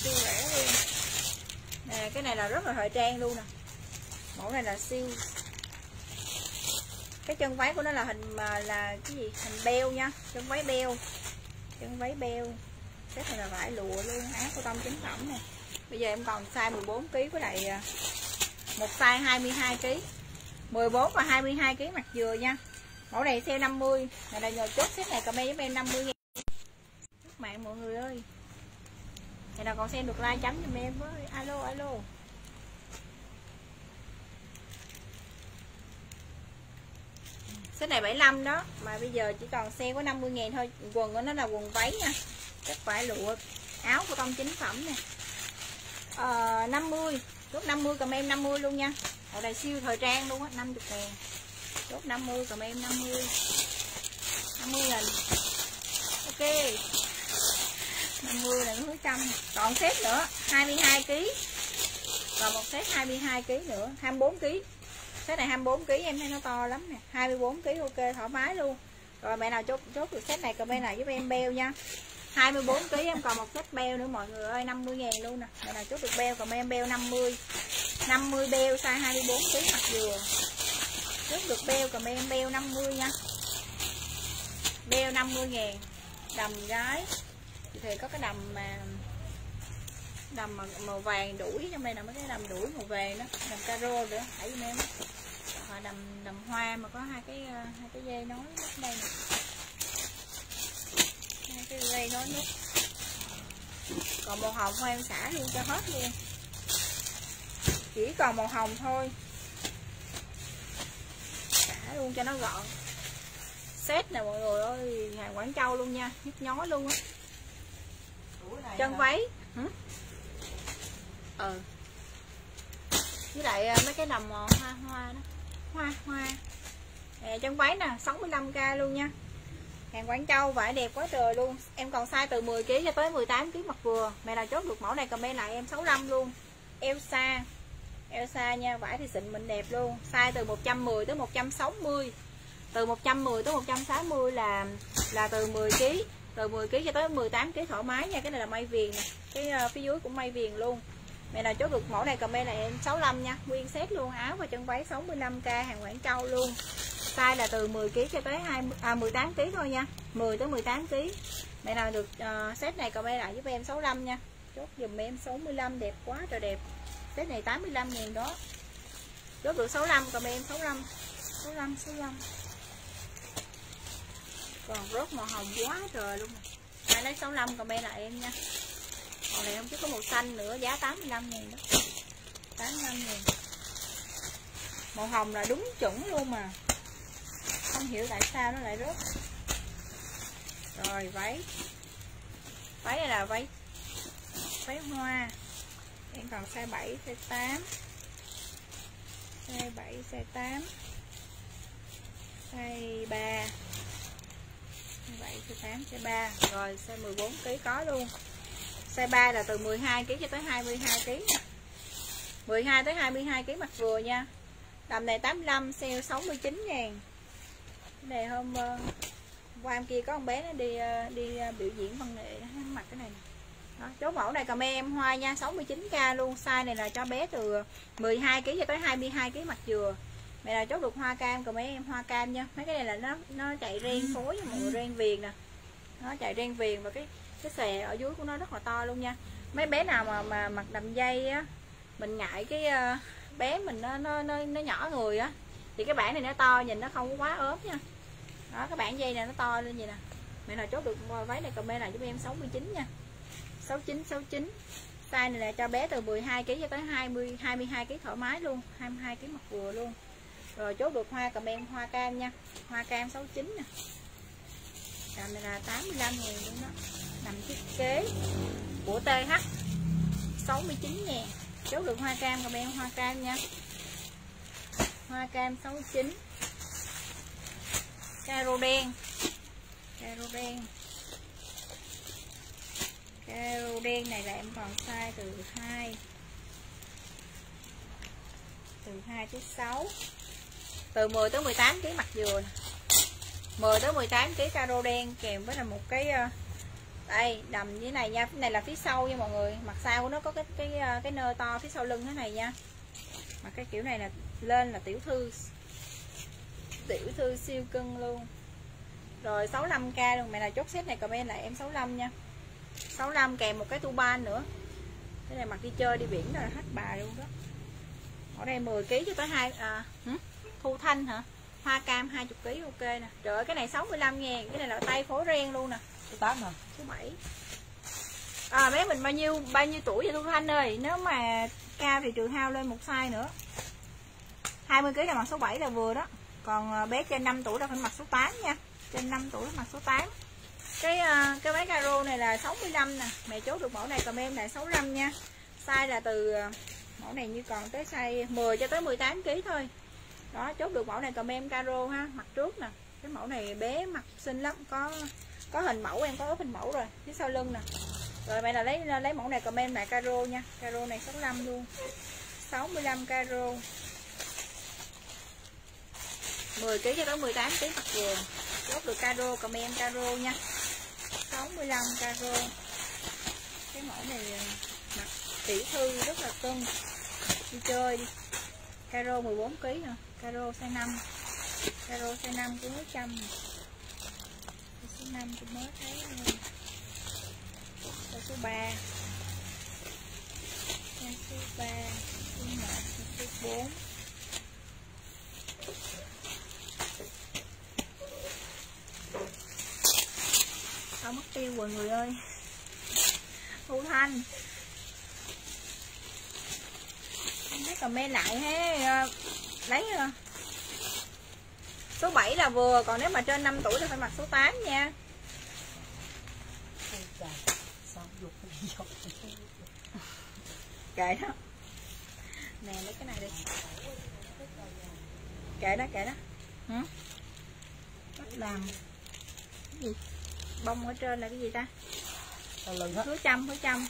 Siêu rẻ luôn. Nè, cái này là rất là thời trang luôn nè. Mẫu này là siêu. Cái chân váy của nó là hình mà là cái gì? Hình beo nha, chân váy beo. Chân váy beo. Cái này là vải lụa luôn, áo của tông chính phẩm này bây giờ em còn size 14 kg với lại à, một size 22 kg 14 và 22 kg mặt dừa nha mẫu này sale 50 này là nhờ chốt xếp này comment giúp em 50 ngàn chúc mạng mọi người ơi. Này nào còn xem được like chấm cho em với. Alo alo. Set này 75 đó Mà bây giờ chỉ còn xe có 50 ngàn thôi. Quần của nó là quần váy nha. Chắc phải lụa Áo của tông chính phẩm nè. À, 50 Lúc 50 cầm em 50 luôn nha. Ở đây siêu thời trang luôn á 50 ngàn chốt 50 cầm em 50 50 nghìn ok. 50 là hứa trăm còn xếp nữa 22 kg còn một xếp 22 kg nữa 24 kg set này 24 kg em thấy nó to lắm nè. 24 kg ok, thoải mái luôn. Rồi mẹ nào chốt chốt được xếp này comment lại giúp em beo nha. 24 kg em còn một xếp beo nữa, mọi người ơi 50 ngàn luôn nè. Mẹ nào chốt được beo còn em beo 50 50 beo size 24 kg mặt dừa chốt được beo còn em, beo 50 nha. Beo 50 ngàn. Đầm gái. Thì có cái đầm mà, đầm màu vàng đuổi, trong đây là mấy cái đầm đuổi màu vàng đó. Đầm caro nữa hãy giùm em. Hoặc đầm đầm hoa mà có hai cái ờ, hai cái dây nối nút đây nè. Hai cái dây nối nút. Còn màu hồng của em xả luôn cho hết luôn. Chỉ còn màu hồng thôi luôn cho nó gọn. Set nè mọi người ơi hàng quảng châu luôn nha nhức nhói luôn á. Chân váy. Hả? ừ. Với lại à, mấy cái đầm hoa hoa đó. Hoa hoa. À, chân váy nè 65k luôn nha. Hàng Quảng Châu vải đẹp quá trời luôn. Em còn size từ 10 kg cho tới 18 kg mặt vừa. Mẹ nào chốt được mẫu này comment lại em 65 luôn. Elsa Elsa nha vải thì xịn mịn đẹp luôn. Size từ 110 tới 160 từ 110 tới 160 là là từ 10 kg từ 10 kg cho tới 18 kg thoải mái nha. Cái này là may viền nè cái uh, phía dưới cũng may viền luôn. Mẹ nào chốt được mẫu này comment này em 65 nha. Nguyên set luôn áo và chân váy 65k hàng Quảng Châu luôn. Size là từ 10 kg cho tới 20 à 18 kg thôi nha. 10 tới 18 kg mẹ nào được uh, set này comment lại giúp em 65 nha. Chốt dùm em 65 đẹp quá trời đẹp cái này 85 ngàn đó. Chốt được 65 comment em 65 65 65 còn rốt màu hồng quá trời luôn. Ai lấy 65 comment lại em nha. Còn này không, chứ có màu xanh nữa, giá 85 ngàn đó. 85 ngàn. Màu hồng là đúng chuẩn luôn mà. Không hiểu tại sao nó lại rớt. Rồi, váy. Váy này là váy váy hoa em còn size 7 size 8 size 7 size 8 size 3 7 size 8 size 3 rồi, size 14 kg có luôn. Size 3 là từ 12 kg cho tới 22 kg 12 tới 22 kg mặt vừa nha. Đầm này 85 sale 69 ngàn. Cái này hôm ờ, qua em kia có con bé nó đi ờ, đi ờ, biểu diễn văn nghệ, nó mặc cái này đó, chốt mẫu này cầm em hoa nha 69k luôn. Size này là cho bé từ 12 kg cho tới 22 kg mặt dừa. Mẹ nào chốt được hoa cam mấy em hoa cam nha. Mấy cái này là nó nó chạy ren phối mọi người ren viền nè. Nó chạy ren viền và cái cái xè ở dưới của nó rất là to luôn nha. Mấy bé nào mà mà mặc đầm dây á mình ngại cái uh, bé mình nó, nó nó nó nhỏ người á thì cái bản này nó to nhìn nó không có quá ốm nha. Đó cái bản dây này nó to lên vậy nè. Mẹ nào chốt được váy này comment là giúp em 69 nha 6969 size này là cho bé từ 12 kg cho tới 20 22 kg thoải mái luôn 22 kg mặt vừa luôn. Rồi chốt được hoa comment hoa cam nha, hoa cam 69 nè. Đầm này là 85 ngàn luôn đó, Nằm thiết kế của TH 69 ngàn Chốt được hoa cam, comment hoa cam nha. Hoa cam 69 Caro đen Caro đen cái Caro đen này là em còn size từ 2 Từ 2 tới 6 từ 10 tới 18 kg mặt dừa 10 tới 18 kg caro đen kèm với là một cái ờ, đây, đầm như thế này nha. Cái này là phía sau nha mọi người. Mặt sau của nó có cái cái ờ, cái nơ to phía sau lưng thế này nha. Mà cái kiểu này là lên là tiểu thư tiểu thư siêu cưng luôn. Rồi 65k luôn. Mẹ nào chốt xếp này comment lại em 65 nha. 65 kèm một cái tu ban nữa. Cái này mặc đi chơi đi biển là hết bà luôn đó. Ở đây 10 kg cho tới hai à, thu thanh hả? Hoa cam 20 kg ok nè. Trời ơi cái này 65 ngàn cái này là tay phối ren luôn nè.
Số 8 hả?
Số 7 à bé mình bao nhiêu bao nhiêu tuổi vậy thu thanh ơi? Nếu mà cao thì trừ hao lên một size nữa. 20 kg là mặc số 7 là vừa đó. Còn à, bé trên 5 tuổi là phải mặc số 8 nha. Trên 5 tuổi mặc số 8 cái ờ, cái váy caro này là 65 nè. Mẹ chốt được mẫu này comment lại 65 nha. Size là từ ờ, mẫu này như còn tới size 10 cho tới 18 kg thôi. Đó, chốt được mẫu này comment caro ha, mặt trước nè. Cái mẫu này bé, mặt xinh lắm, có có hình mẫu, em có ốp hình mẫu rồi, phía sau lưng nè. Rồi, mẹ là lấy lấy mẫu này comment lại caro nha. Caro này 65 luôn. 65 caro. 10 kg cho tới 18 kg mặt vườn chốt được caro, comment caro nha. 65 caro cái mẫu này à, mặc tiểu thư rất là cưng. Đi chơi đi. Caro 14 kg nè. Caro size 5 caro size 5 cũng 100 số 5 tôi mới thấy số 3 số 3 số 1 số 4 sao mất tiêu rồi người ơi. Thu thanh. Không biết comment lại he ờ, lấy số 7 là vừa còn nếu mà trên 5 tuổi thì phải mặc số 8 nha. Kệ đó. Nè lấy cái này đi. Kệ đó kệ đó. Hả làm. Cái gì bông ở trên là cái gì ta? Hứa trăm hứa trăm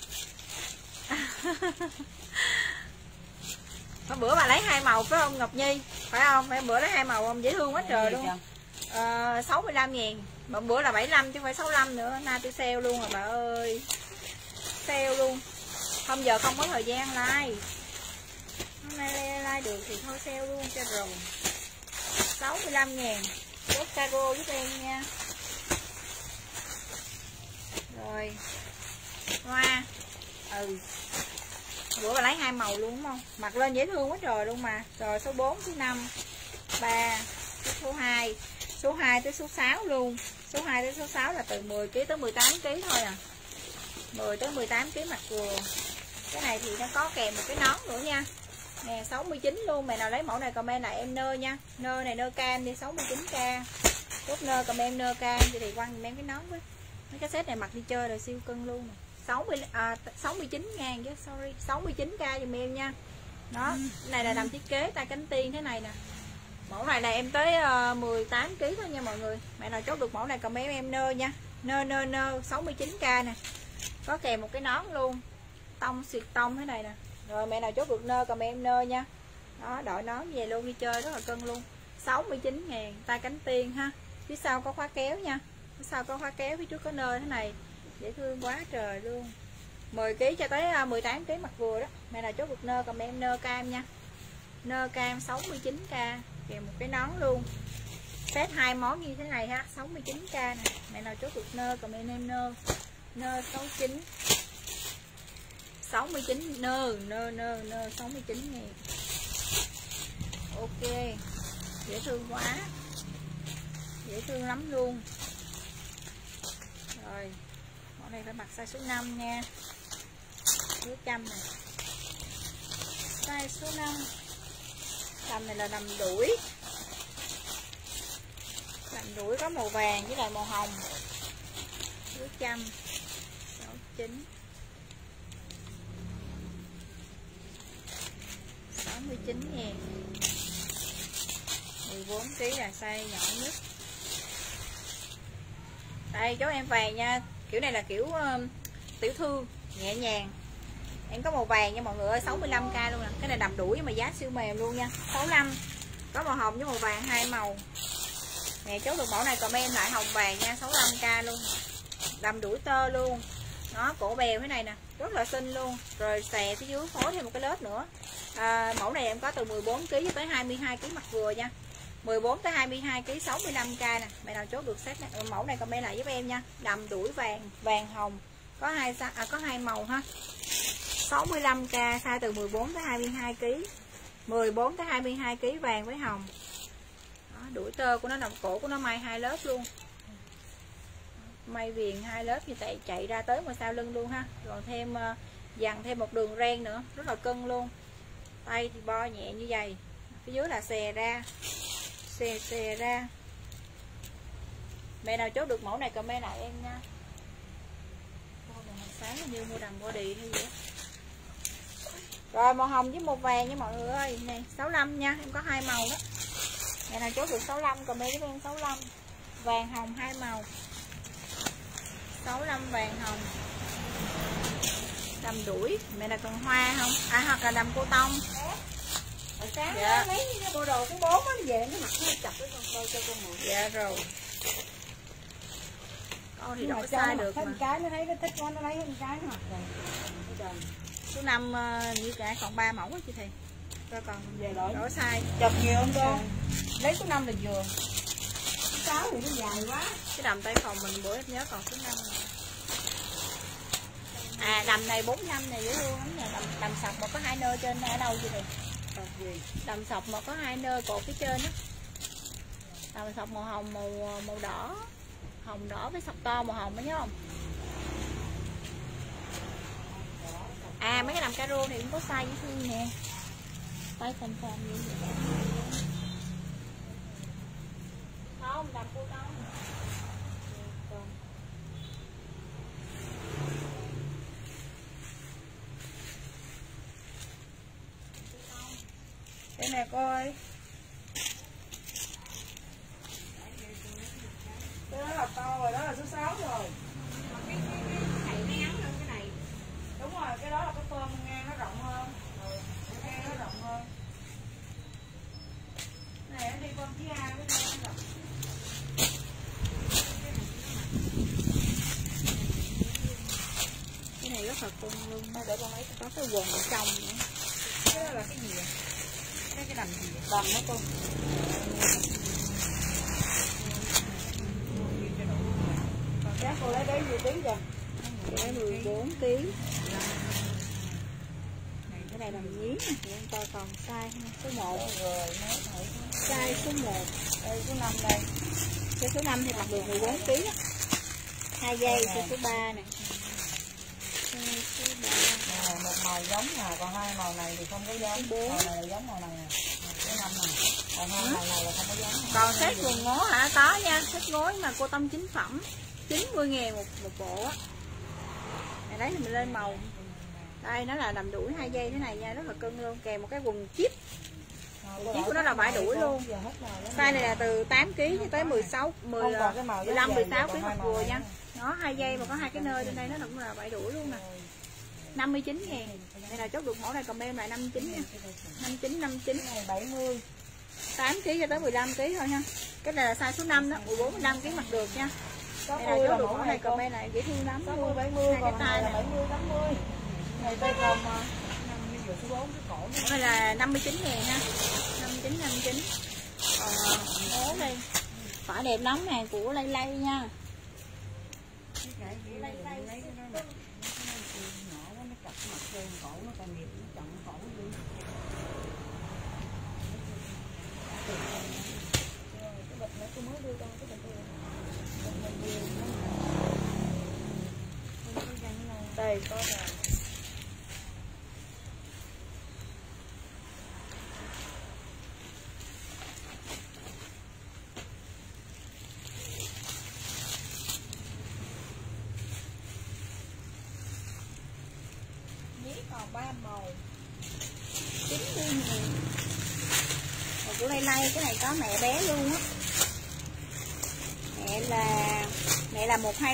Hôm bữa bà lấy hai màu phải không Ngọc Nhi? Phải không? Phải bữa lấy hai màu không dễ thương quá trời luôn. ờ, 65 ngàn. Mà bữa là 75 chứ không phải 65 nữa. Nay tôi sale luôn rồi bà ơi. Sale luôn. Không giờ không có thời gian like. Hôm nay like được thì thôi sale luôn cho rồi. 65 ngàn. Chốt caro giúp em nha rồi. Hoa. Ừ. Bữa bà lấy hai màu luôn đúng không? Mặc lên dễ thương quá trời luôn mà. Rồi, số 4 số 5 3 số 2 số 2 tới số 6 luôn. Số 2 tới số 6 là từ 10 kg tới 18 kg thôi à. 10 tới 18 kg mặt vừa. Cái này thì nó có kèm một cái nón nữa nha. Nè 69 luôn. Mẹ nào lấy mẫu này comment lại em nơ nha. Nơ này nơ cam đi 69k chốt nơ comment nơ cam. Thì quăng em cái nón với mấy cái set này mặc đi chơi là siêu cưng luôn 60 à, 69 ngàn chứ sorry. 69k dùm em nha. Đó cái này là làm thiết kế tay cánh tiên thế này nè. Mẫu này là em tới uh, 18 kg thôi nha mọi người. Mẹ nào chốt được mẫu này comment em nơ nha. Nơ nơ nơ. 69k nè. Có kèm một cái nón luôn. Tông xịt tông thế này nè. Rồi mẹ nào chốt được nơ comment em nơ nha. Đó đội nón về luôn đi chơi rất là cân luôn. 69 ngàn tay cánh tiên ha. Phía sau có khóa kéo nha sau có hoa kéo phía trước có nơi thế này. Dễ thương quá trời luôn. 10 kg cho tới à, 18 kg mặt vừa đó. Mẹ là chốt được nơ còn em nơ cam nha. Nơ cam 69k kèm một cái nón luôn. Set hai món như thế này ha 69k nè. Mẹ nào chốt được nơ còn em em nơ. Nơ 69 69 nơ nơ nơ nơ 69 ngàn. Ok. Dễ thương quá. Dễ thương lắm luôn rồi. Mẫu này phải mặc size số 5 nha. Số trăm này. Size số 5 đầm này là đầm đuổi. Đầm đuổi có màu vàng với lại màu hồng. Số trăm sáu chín. Sáu mươi chín ngàn. 14 kg là size nhỏ nhất đây chốt em vàng nha. Kiểu này là kiểu uh, tiểu thư nhẹ nhàng. Em có màu vàng nha mọi người ơi 65k luôn nè. Cái này đầm đuổi mà giá siêu mềm luôn nha. 65 có màu hồng với màu vàng hai màu. Nè chốt được mẫu này comment lại hồng vàng nha 65k luôn. Đầm đuổi tơ luôn. Nó cổ bèo thế này nè rất là xinh luôn. Rồi xè phía dưới phối thêm một cái lớp nữa. À, mẫu này em có từ 14 kg tới 22 kg mặt vừa nha. 14 tới 22 kg 65k nè. Mẹ nào chốt được set này mẫu này comment lại giúp em nha. Đầm đuổi vàng vàng hồng. Có hai à, có hai màu ha. 65k size từ 14 tới 22 kg 14 tới 22 kg vàng với hồng. Đó, đuổi tơ của nó đồng cổ của nó may hai lớp luôn. May viền hai lớp như vậy chạy ra tới ngoài sau lưng luôn ha. Rồi thêm ờ, dằn thêm một đường ren nữa. Rất là cân luôn. Tay thì bo nhẹ như vậy phía dưới là xè ra xè xè ra. Mẹ nào chốt được mẫu này comment lại em nha. Sáng như mua đầm body hay gì rồi, màu hồng với màu vàng nha mọi người ơi. Nè 65 nha, em có hai màu đó. Mẹ nào chốt được 65 comment giúp em 65 vàng hồng hai màu. 65 vàng hồng. Đầm đuổi, mẹ là cần hoa không? À hoặc là đầm cô tông.
Hồi sáng
Dạ.
dạ. lấy cái bộ đồ cái bốn á về nó mặc nó chặt cái con coi cho con mượn
dạ rồi. Con thì đâu có
cho
sai
nó
được mà.
cái nó thấy nó thích quá nó lấy thêm cái nó mặc rồi
số 5 như cả còn 3 mẫu á chị thì cho còn
về đổi.
đổ sai
chọc nhiều không con lấy số năm là vừa. Số sáu thì nó dài quá.
Cái đầm tay phòng mình bữa em nhớ còn số 5 à đầm này 45 này dễ thương lắm nè. Đầm, đầm sọc mà có hai nơi trên ở đâu chị thì đầm sọc mà có hai nơi cột phía trên á. Đầm sọc màu hồng, màu màu đỏ. Hồng, đỏ với sọc to, màu hồng đó, nhớ không? À mấy cái đầm caro thì cũng có size với thương nè. Tay phồng phồng như vậy. Không, đầm cô
đây nè coi. Cái đó là to rồi đó là số 6 rồi.
Cái cái cái này nó ngắn hơn cái này.
Đúng rồi cái đó là cái phơm ngang nó rộng hơn. Ừ, cái ngang nó rộng hơn. Cái này nó đi con chí A với ngang nó rộng
cái này rất là cưng luôn.
Để con lấy
có cái quần ở trong nữa.
Cái đó là cái gì vậy cái cái đầm gì vậy đầm đó con giá cô lấy đấy nhiêu tiếng rồi
lấy 14 tiếng cái này làm nhí nè em coi còn size số 1
rồi mới
size số 1
đây số 5 đây
cái số 5 thì mặc được 14 kg á hai dây cái số 3 này Size số 3
Nè, một màu giống nè còn hai màu này thì không có giống.
Bốn.
màu này là giống màu này nè. Cái năm này. Còn hai màu này là không có giống.
Còn set quần ngố hả? Có nha. Set gối mà cô tâm chính phẩm. 90 ngàn một, một bộ á. Này đấy thì mình lên màu. Đây nó là đầm đuổi hai dây thế này nha. Rất là cưng luôn. Kèm một cái quần chip. Chiếc của nó là bãi đuổi luôn. size này là từ 8 kg cho tới 16 10
Không còn cái màu
15
vàng
16
còn
kg một vừa nha. nó hai dây mà có hai cái nơi trên đây nó cũng là bãi đuổi luôn nè 59 ngàn. Đây là chốt được mẫu này comment lại 59 nha. 59 59
này 70
8 kg cho tới 15 kg thôi nha. Cái này là size số 5 đó. 14 15 kg mặc được nha. Đây là
60
chốt được
mẫu này
comment lại dễ thương lắm
60
luôn.
70
hai cái
còn
tay
này là
này
70 80 này tay không mà như vừa số 4 số cổ nữa.
Đây là 59 ngàn ha 59 59 Còn ờ, ngố đây. Phải đẹp lắm hàng của Lay Lay nha.
Cái cái gì này lấy cái đó mà nó nhỏ quá nó mặt trên cổ nó còn nghiệp nó chậm cổ luôn cái bịch nữa tôi mới đưa con cái bịch này Bịch mình vừa nó- đây, có là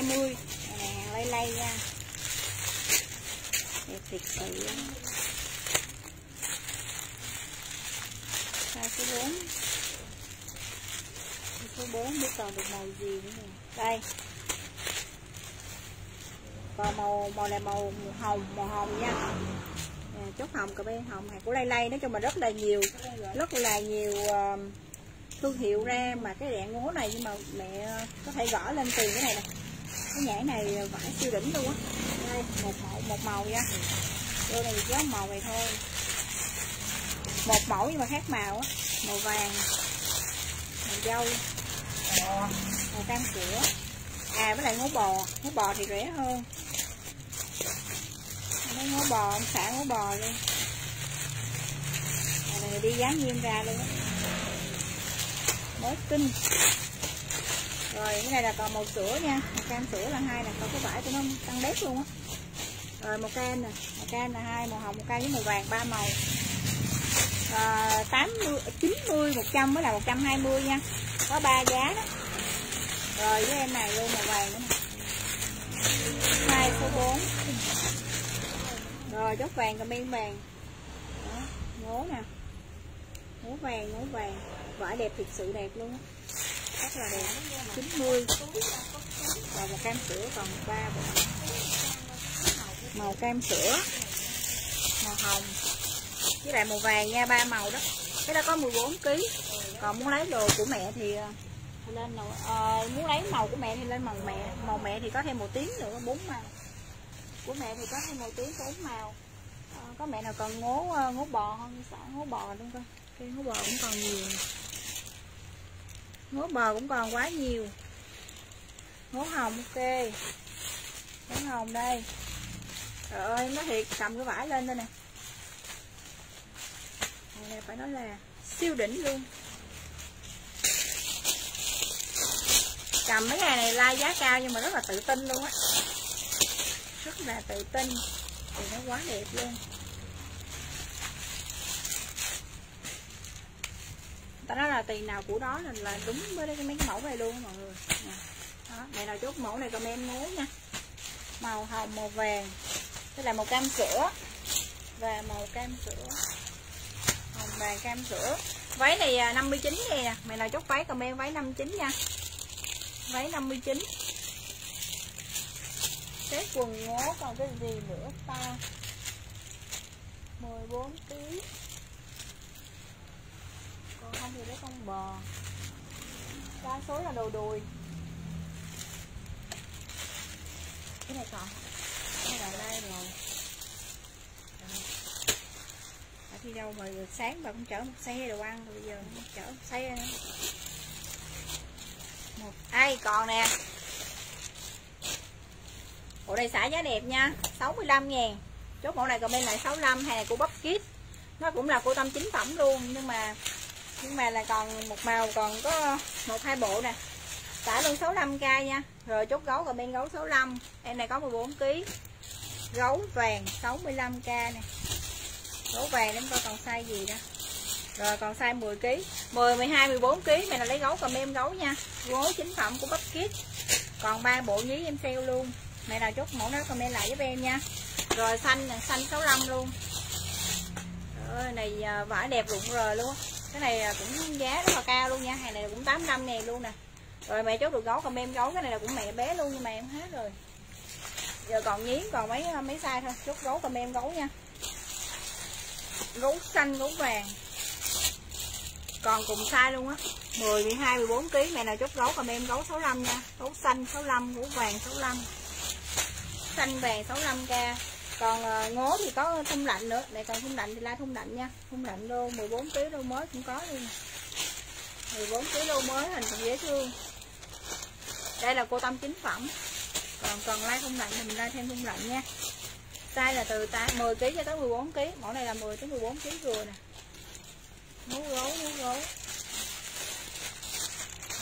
20 nè hàng lay lay nha để tuyệt sự hai số 4 số 4 biết còn được màu gì nữa nè. Đây. Còn màu màu này màu, màu hồng màu hồng nha. À, chốt hồng cà phê hồng hạt của lay lay nói chung mà rất là nhiều rất là nhiều ờ, thương hiệu ra mà cái đèn ngố này nhưng mà mẹ có thể gõ lên tiền cái này nè cái nhãn này vải siêu đỉnh luôn á. Đây một mẫu một màu nha. Đôi này chỉ có màu này thôi. Một mẫu nhưng mà khác màu á màu vàng màu dâu. Màu cam sữa à với lại ngố bò ngố bò thì rẻ hơn. Mấy ngố bò ông xả ngố bò luôn này, đi dán nghiêm ra luôn á. Mới kinh rồi cái này là còn màu sữa nha. Màu cam sữa là hai nè còn cái vải của nó tăng đét luôn á. Rồi màu cam nè. Màu cam là hai màu hồng màu cam với màu vàng ba màu. Ờ, tám chín mươi một trăm mới là 120 nha. Có ba giá đó. Rồi với em này luôn màu vàng nữa nè. Hai số bốn. Rồi chốt vàng comment vàng. Đó, ngố nè. Ngố vàng ngố vàng. Vải đẹp thực sự đẹp luôn á rất là đẹp 90 và một cam sữa còn ba bộ màu cam sữa. Màu hồng. Với lại màu vàng nha ba màu đó. Cái đó có 14 kg còn muốn lấy đồ của mẹ thì ờ, lên màu à, muốn lấy màu của mẹ thì lên màu mẹ. Màu mẹ thì có thêm màu tím nữa bốn màu. Của mẹ thì có thêm màu tím bốn màu. À, có mẹ nào còn ngố ngố bò không? Sợ ngố bò luôn coi cái ngố bò cũng còn nhiều hố bờ cũng còn quá nhiều. Hố hồng, ok. Hố hồng đây. Trời ơi, nó thiệt, cầm cái vải lên đây nè. Này phải nói là siêu đỉnh luôn. Cầm mấy ngày này lai giá cao nhưng mà rất là tự tin luôn á. Rất là tự tin. Thì nó quá đẹp luôn. Ta nói là tiền nào của đó là, là đúng với cái mấy cái mẫu này luôn mọi người. Đó mẹ nào chốt mẫu này comment ngố nha. Màu hồng màu vàng. Đây là màu cam sữa. Và màu cam sữa. Hồng vàng cam sữa. Váy này 59 à, nè. Mày nào chốt váy comment váy 59 nha. Váy 59 cái quần ngố còn cái gì nữa ta? 14 kg không thì lấy con bò. Đa số là đồ đùi. Cái này còn. Cái này đây rồi. Ở khi đâu mà sáng bà cũng chở một xe đồ ăn, rồi bây giờ chở một xe nữa. Một. Ai, còn nè. Bộ này xả giá đẹp nha. 65 ngàn. Chốt mẫu này comment lại 65 hay này của Bắp Kit nó cũng là của tâm chính phẩm luôn, nhưng mà nhưng mà là còn một màu còn có một hai bộ nè. Tả luôn 65k nha. Rồi chốt gấu bên gấu 65 em này có 14 kg gấu vàng 65k nè. Gấu vàng đến coi còn size gì đó. Rồi còn size 10 kg 10 12 14 kg này là lấy gấu cầm em gấu nha. Gối chính phẩm của Bắp Kit còn ba bộ nhí em sale luôn. Mẹ nào chốt mẫu nó comment lại giúp em nha. Rồi xanh xanh 65 luôn. Trời này à, vải đẹp rụng rời luôn cái này à, cũng giá rất là cao luôn nha. Hàng này cũng 85 ngàn luôn nè. Rồi mẹ chốt được gấu còn em gấu cái này là cũng mẹ bé luôn nhưng mà em hết rồi. Giờ còn nhí còn mấy à, mấy size thôi. Chốt gấu còn em gấu nha. Gấu xanh gấu vàng. Còn cùng size luôn á. 10, 12, 14 kg mẹ nào chốt gấu còn em gấu 65 nha. Gấu xanh 65, gấu vàng 65 xanh vàng 65k còn ờ, ngố thì có thun lạnh nữa. Này còn thun lạnh thì la thun lạnh nha. Thun lạnh đô 14 kg đô mới cũng có luôn. 14 kg đô mới hình cũng dễ thương. Đây là cô tâm chính phẩm. Còn còn lai thun lạnh thì mình lai thêm thun lạnh nha. Size là từ 10 kg cho tới 14 kg mẫu này là 10 tới 14 kg vừa nè. Ngố gấu ngố gấu.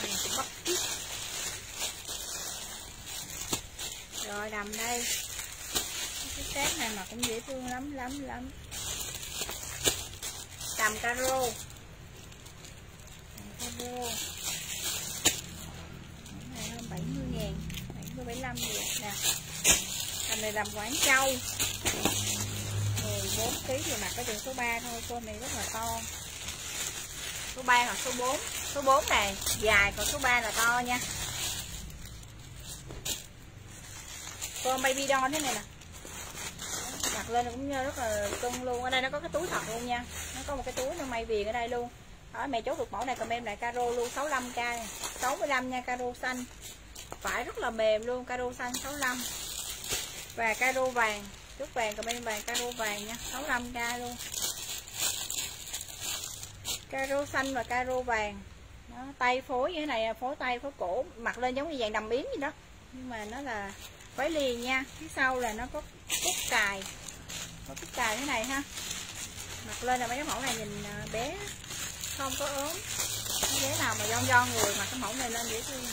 Này bắt rồi, đầm đây cái cát này mà cũng dễ thương lắm lắm lắm. Tầm caro đầm caro này hơn 70 ngàn 70 75 ngàn nè. Tầm này làm Quảng Châu. 14 kg thì mặc cái đường số 3 thôi con này rất là to. Số 3 hoặc số 4 số 4 này, dài còn số 3 là to nha. Con baby doll thế này nè đặt lên cũng rất là cưng luôn. Ở đây nó có cái túi thật luôn nha. Nó có một cái túi nó may viền ở đây luôn. Đó mẹ chốt được mẫu này comment lại caro luôn. 65k này. 65 nha caro xanh. Phải rất là mềm luôn caro xanh 65 và caro vàng. Chút vàng comment vàng caro vàng nha. 65k luôn. Caro xanh và caro vàng. Đó, tay phối như thế này phối tay phối cổ mặc lên giống như dạng đầm biến gì đó. Nhưng mà nó là váy liền nha. Phía sau là nó có cúc cài một cúc cài thế này ha. Mặc lên là mấy cái mẫu này nhìn à, bé, không có ốm. Bé nào mà giòn giòn người mặc cái mẫu này lên dễ thương.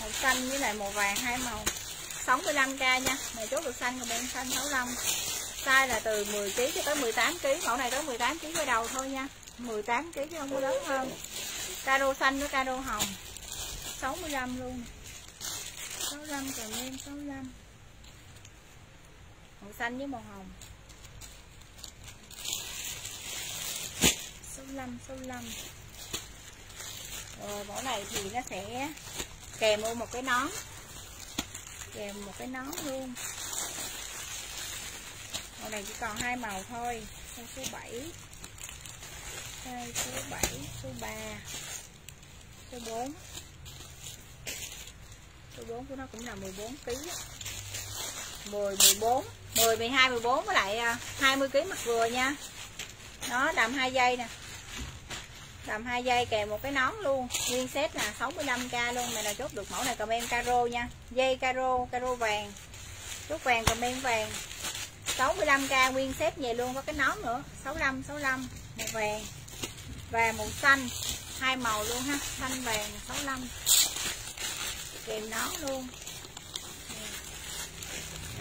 Màu xanh với lại màu vàng hai màu. 65k nha. Này chốt được xanh còn bên xanh 65 size là từ 10 kg cho tới 18 kg mẫu này tới 18 kg cái đầu thôi nha. 18 kg chứ không có lớn hơn. Caro xanh với caro hồng. 65 luôn. 65 kèm em 65 màu xanh với màu hồng. 65 65 rồi, mẫu này thì nó sẽ kèm luôn một cái nón. Kèm một cái nón luôn. Màu này chỉ còn hai màu thôi. Con số 7 hai số 7 số 3 số 4 số 4 của nó cũng là 14 kg 10 14 10 12 14 với lại à, 20 kg mặt vừa nha. Đó, đầm hai dây nè. Đầm hai dây kèm một cái nón luôn. Nguyên set là 65k luôn. Này là chốt được mẫu này comment caro nha. Dây caro caro vàng. Chốt vàng, comment vàng. 65k nguyên set về luôn. Có cái nón nữa. 65 65 màu vàng. Và màu xanh. Hai màu luôn ha. Xanh vàng 65 kèm nón luôn.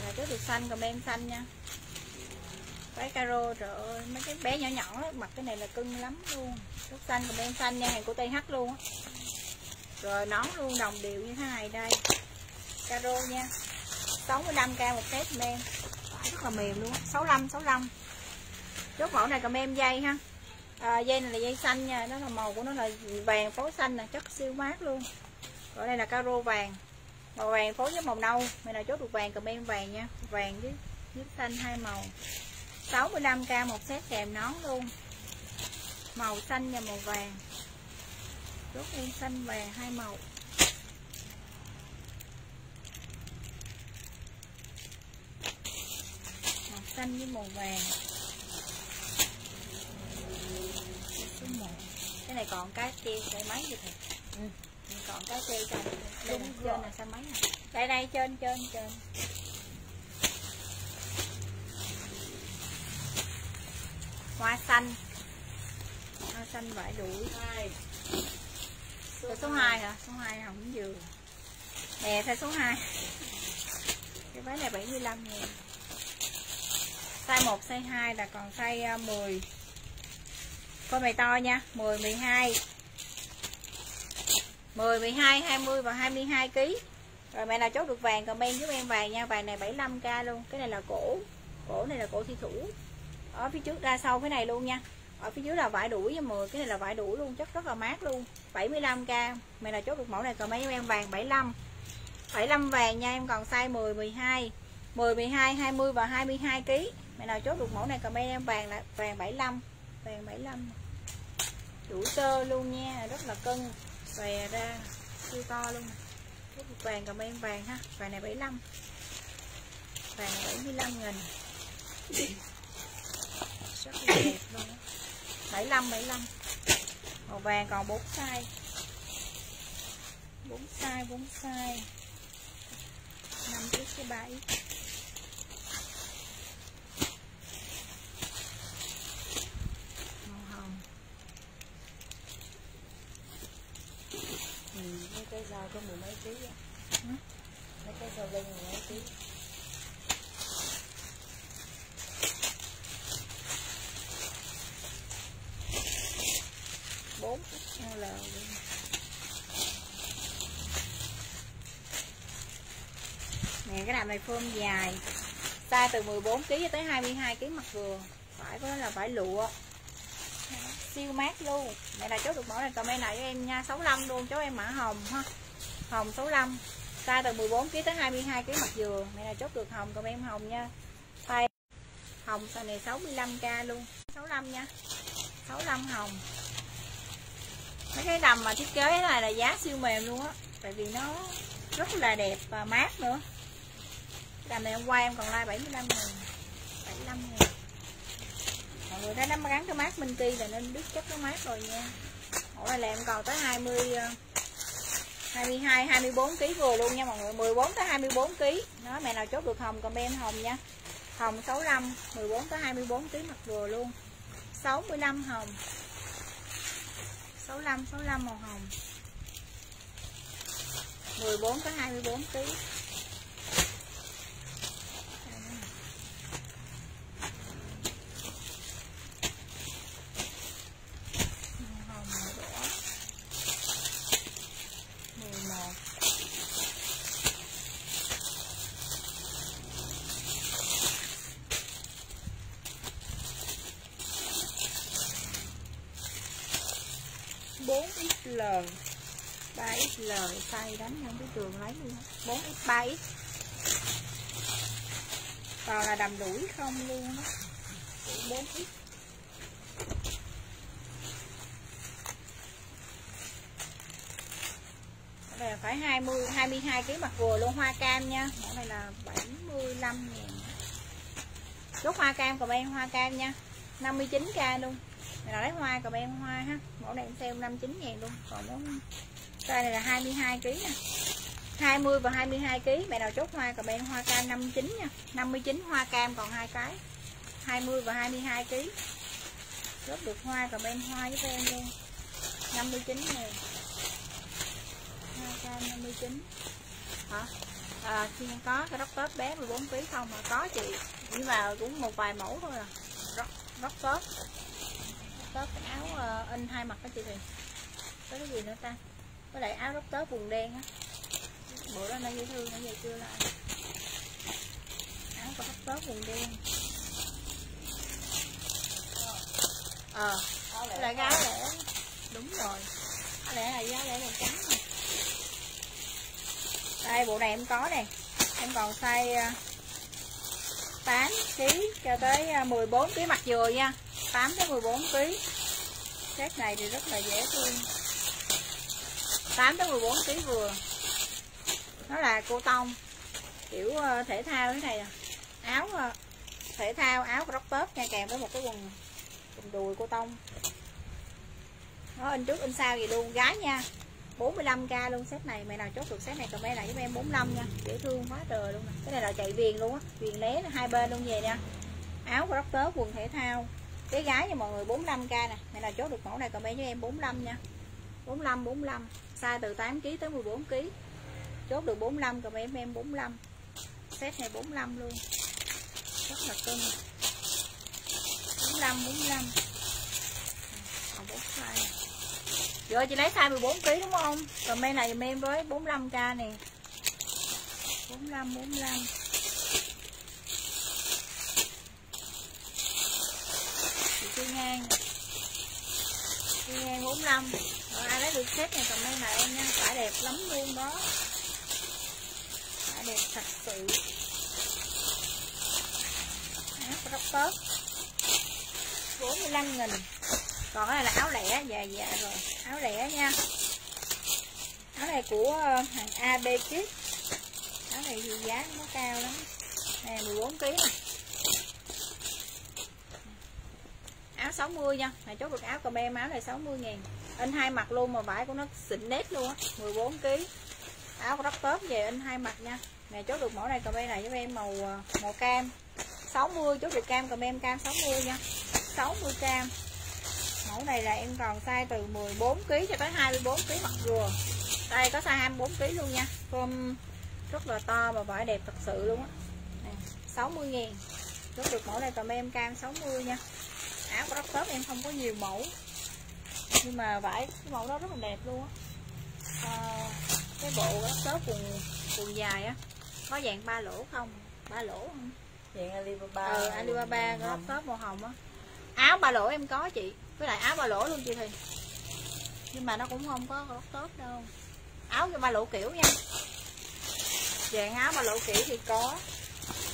Đây cái chốt được xanh comment xanh nha. Váy caro trời ơi mấy cái bé nhỏ nhỏ đó, mặc cái này là cưng lắm luôn. Chốt xanh comment xanh nha hàng của TH luôn á. Rồi nón luôn đồng đều như thế này đây. Caro nha. 65k một set men. Rất là mềm luôn 65 65 chốt mẫu này comment dây ha. À, dây này là dây xanh nha nó là màu của nó là vàng phối xanh nè chất siêu mát luôn. Rồi đây là caro vàng màu vàng phối với màu nâu. Mày nào chốt được vàng comment vàng nha. Vàng với với xanh hai màu. 65k một set kèm nón luôn. Màu xanh và màu vàng. Chốt em xanh vàng hai màu. Màu xanh với màu vàng. Cái này còn cái kia cái máy gì thầy ừ còn cái treo trên đây này, trên là sao mấy nè đây đây trên trên trên. Hoa xanh. Hoa xanh vải đuổi. Số, số 2 hả? Số 2 hồng dừa nè theo số 2 cái váy này 75 ngàn size 1 size 2 là còn size 10 con mày to nha 10 12 10 12 20 và 22 kg rồi mẹ nào chốt được vàng, comment giúp em vàng nha. Vàng này 75k luôn. Cái này là cổ. Cổ này là cổ thi thủ. Ở phía trước ra sau cái này luôn nha. Ở phía dưới là vải đuổi với 10 cái này là vải đuổi luôn. Chất rất là mát luôn. 75k Mẹ nào chốt được mẫu này, comment giúp em vàng 75 75 vàng nha. Em còn size 10 12 10 12 20 và 22 kg mẹ nào chốt được mẫu này, comment em vàng là vàng 75 vàng 75 đủ sơ luôn nha. Rất là cân xòe ra, siêu to luôn. Chốt được vàng comment vàng ha, vàng này 75 vàng này 75 nghìn. Rất là đẹp luôn 75 75 màu vàng còn 4 size. 4 size 4 size. 5 x cái 7 màu
ừ, mấy cái rau có mười mấy ký á.
Ừ.
mấy cái rau lên mười mấy ký.
Bốn. L nè cái đầm này phơm dài. Size từ 14 kg tới 22 kg mặt vừa. Phải có là phải lụa siêu mát luôn. Mẹ là chốt được mẫu này comment lại cho em nha. 65 luôn cháu em mã hồng ha. Hồng 65 size từ 14 kg tới 22 kg mặt dừa. Mẹ là chốt được hồng comment hồng nha. Tay hồng size này 65k luôn. 65 nha. 65 hồng. Mấy cái đầm mà thiết kế này là giá siêu mềm luôn á. Tại vì nó rất là đẹp và mát nữa. Đầm này hôm qua em còn like 75 ngàn 75 ngàn mọi người thấy nó gắn cái mát Minh Ti là nên biết chất nó mát rồi nha. Mỗi này là em còn tới 20 22 24 kg vừa luôn nha mọi người. 14 tới 24 kg đó, mẹ nào chốt được hồng comment hồng nha. Hồng 65 14 tới 24 kg mặt vừa luôn. 65 hồng. 65 65 màu hồng. 14 tới 24 kg L size đánh không biết trường lấy luôn. 4x 3x còn là đầm đuổi không luôn đó 4x đây là phải 20 22 kg mặt vừa luôn, hoa cam nha. Mẫu này là 75 000 chốt hoa cam comment hoa cam nha. 59k luôn. Này là lấy hoa comment hoa ha. Mẫu này em sale 59 000 luôn. Còn mẫu cây này là 22 kg nè 20 và 22 kg mẹ nào chốt hoa còn bên hoa cam 59 nha. 59 hoa cam còn hai cái. 20 và 22 kg chốt được hoa còn bên hoa với em luôn. 59 ngàn 259 hả? À, khi có cái róc tớp bé 14 kg không mà có chị. Chỉ vào cũng một vài mẫu thôi à. Róc, róc tớp tớp cái áo uh, in hai mặt đó chị thì có cái gì nữa ta? Với lại áo róc tớp quần đen á. Bộ đó nó dễ thương nó về chưa lại. Áo có róc tớp quần đen. Ờ. À, lại gái lẻ. Đúng rồi. Áo lẻ là giá lẻ màu trắng này đây bộ này em có nè. Em còn size à, 8 kg cho tới 14 kg mặt dừa nha. 8 tới 14 kg xét này thì rất là dễ thương. 8 tới 14 kg vừa. Nó là cô tông, kiểu ờ, thể thao thế này à. áo ờ, thể thao, áo crop top nha, kèm với một cái quần quần đùi cô tông. Nó in trước, in sau gì luôn. Gái nha 45k luôn set này. Mày nào chốt được set này, comment lại giúp em 45 nha. Dễ thương quá trời luôn nè. Cái này là chạy viền luôn á, viền lé hai bên luôn về nha. Áo crop top, quần thể thao. Cái gái nha, mọi người 45k nè. Mày nào chốt được mẫu này, comment cho em 45 nha. 45 45 size từ 8 kg tới 14 kg chốt được 45 comment em em 45 set này 45 luôn rất là cưng 45 45 còn 4 size rồi chị lấy size 14 kg đúng không? Còn bên này em với 45k nè. 45 45. Chị chi ngang. Chi ngang 45. Rồi ai lấy được set này còn lại này em nha, quả đẹp lắm luôn đó. Quả đẹp thật sự. Áo rất tốt. 45 nghìn còn cái này là áo lẻ dạ dạ rồi áo lẻ nha áo này của ờ, hàng AB Kids áo này thì giá nó cao lắm nè 14 kg này áo 60 nha. Này chốt được áo comment áo này 60 ngàn. In hai mặt luôn mà vải của nó xịn nét luôn á 14 kg áo rất tốt về in hai mặt nha. Này chốt được mẫu này comment này giúp em màu à, màu cam. 60 chốt được cam comment cam 60 nha. 60 cam. Mẫu này là em còn size từ 14 kg cho tới 24 kg mặt vừa. Đây, có size 24 kg luôn nha. Form rất là to và vải đẹp thật sự luôn á. 60 ngàn. Chốt được mẫu này còn em cam 60 nha áo của top em không có nhiều mẫu. Nhưng mà vải cái mẫu đó rất là đẹp luôn á. À, cái bộ top quần quần dài á có dạng ba lỗ không? Ba lỗ không
dạng Alibaba.
Ừ, Alibaba có top màu hồng á. Áo ba lỗ em có chị với lại áo ba lỗ luôn chị thì nhưng mà nó cũng không có tốt tốt đâu. Áo cho ba lỗ kiểu nha. Dạng áo ba lỗ kiểu thì có.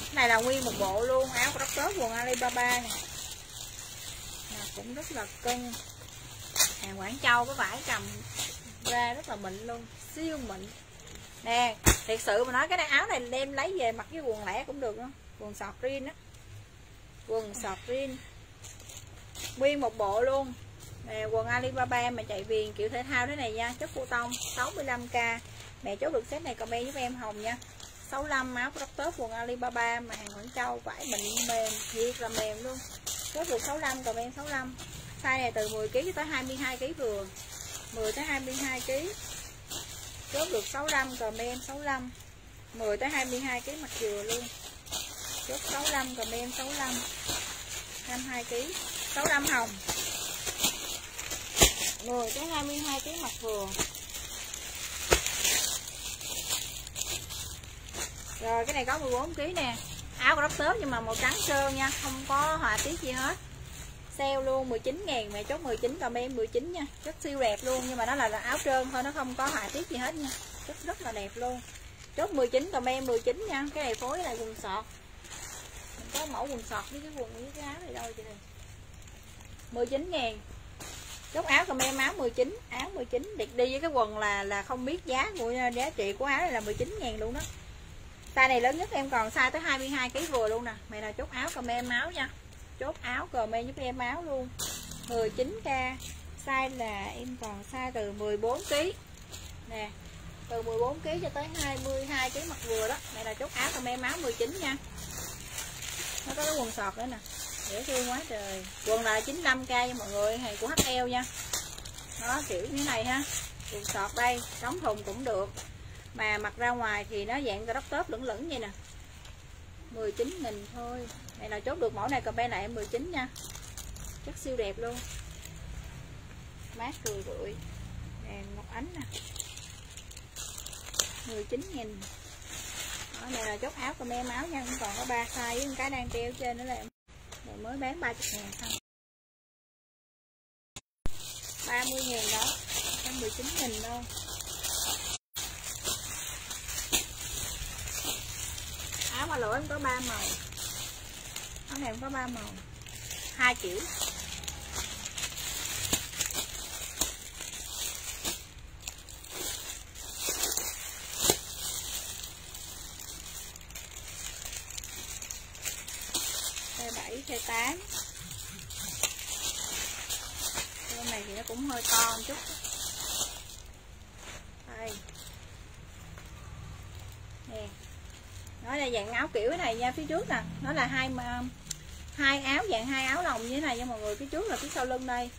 Cái này là nguyên một bộ luôn áo của tốt quần Alibaba nè cũng rất là cân hàng Quảng Châu cái vải cầm ra rất là mịn luôn, siêu mịn. Nè, thiệt sự mà nói cái này áo này đem lấy về mặc với quần lẻ cũng được luôn quần sọt rin á. Quần sọt rin nguyên một bộ luôn. Nè, quần Alibaba mà chạy viền kiểu thể thao thế này nha, chất cô tông 65k mẹ chốt được set này comment giúp em Hồng nha. 65 áo crop top quần Alibaba mà hàng Quảng Châu vải mịn mềm, thiệt là mềm luôn. Chốt được 65 còn em 65 size này từ 10 kg tới 22 kg vừa. 10 tới 22 kg chốt được 65 comment 65 10 tới 22 kg mặt dừa luôn. Chốt 65 comment 65 22 kg 65 hồng. 10 tới 22 kg mặt vừa. Rồi cái này có 14 kg nè. Áo crop top nhưng mà màu trắng sơn nha không có họa tiết gì hết. Sale luôn 19 ngàn mẹ chốt 19 comment 19 nha. Rất siêu đẹp luôn nhưng mà nó là, là áo trơn thôi nó không có họa tiết gì hết nha. Rất rất là đẹp luôn. Chốt 19 comment 19 nha. Cái này phối là quần sọt. Mình có mẫu quần sọt với cái quần với cái áo này đâu chị này 19 ngàn. Chốt áo cầm em áo 19 áo 19 đẹp đi với cái quần là là không biết giá của giá trị của áo này là 19 ngàn luôn đó size này lớn nhất em còn size tới 22 kg vừa luôn nè. Mày nào chốt áo comment áo nha. Chốt áo comment giúp em áo luôn. 19k size là em còn size từ 14 kg nè, từ 14 kg cho tới 22 kg mặt vừa đó. Đây là chốt áo comment áo 19 nha. Nó có cái quần sọt nữa nè. Dễ thương quá trời. Quần là 95k nha mọi người, hàng của HL nha. Nó kiểu như này ha. Quần sọt đây đóng thùng cũng được mà mặc ra ngoài thì nó dạng crop top lửng lửng vậy nè. 19 nghìn thôi. Này nào chốt được mẫu này comment lại em 19 nha. Chất siêu đẹp luôn. Mát cười rượi đèn ngọc ánh nè. 19 nghìn. Đó, này là chốt áo comment áo nha. Cũng còn có ba size với cái đang treo trên nữa là mới bán 30 ngàn thôi. 30 ngàn đó. 19 nghìn đâu mà lỗ em có ba màu. Áo này em có ba màu. Hai kiểu. Size 7 size 8 cái này thì nó cũng hơi to một chút. Đây nè nó là dạng áo kiểu cái này nha, phía trước nè. Nó là hai hai áo, dạng hai áo lồng như thế này nha mọi người. Phía trước là phía sau lưng đây.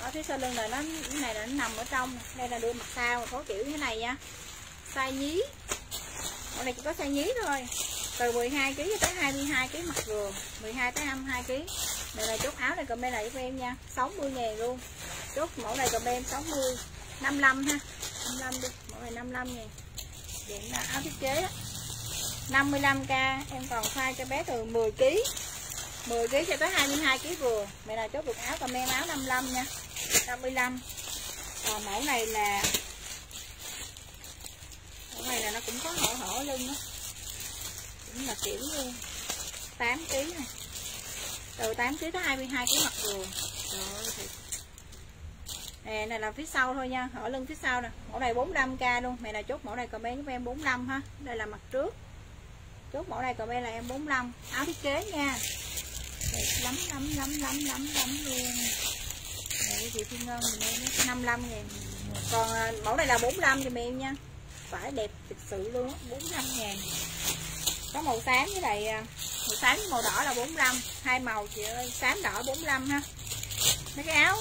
Đó, phía sau lưng là nó, cái này là nó nằm ở trong. Đây là đưa mặt sau, có kiểu như thế này nha. Size nhí. Ở này chỉ có size nhí thôi. Từ 12 kg cho tới 22 kg mặt vừa. 12 tới 22 kg đây là chốt áo này comment lại cho em nha. 60 ngàn luôn. Chốt mẫu này comment 60 55 ha. 55 đi. Mẫu này 55 ngàn. Điện áo thiết kế á 55k em còn size cho bé từ 10 kg 10 kg cho tới 22 kg vừa. Mẹ nào chốt được áo comment áo 55 nha. 55 còn ờ, mẫu này là, mẫu này là nó cũng có hổ hổ lưng đó. Cũng là kiểu như 8 kg này. Từ 8 kg tới 22 kg mặt vừa. Trời ơi nè, này là phía sau thôi nha, ở lưng phía sau nè. Mẫu này 45k luôn. Mẹ nào chốt mẫu này comment giúp em 45 ha. Đây là mặt trước chốt mẫu này comment là em 45 áo thiết kế nha. Đẹp lắm lắm lắm lắm lắm lắm luôn. Này chị Thiên Ngân mình em 55 ngàn. Còn à, mẫu này là 45 thì em nha. Phải đẹp thực sự luôn á 45 ngàn. Có màu xám với lại à, màu xám màu đỏ là 45 hai màu chị ơi, xám đỏ 45 ha. Mấy cái áo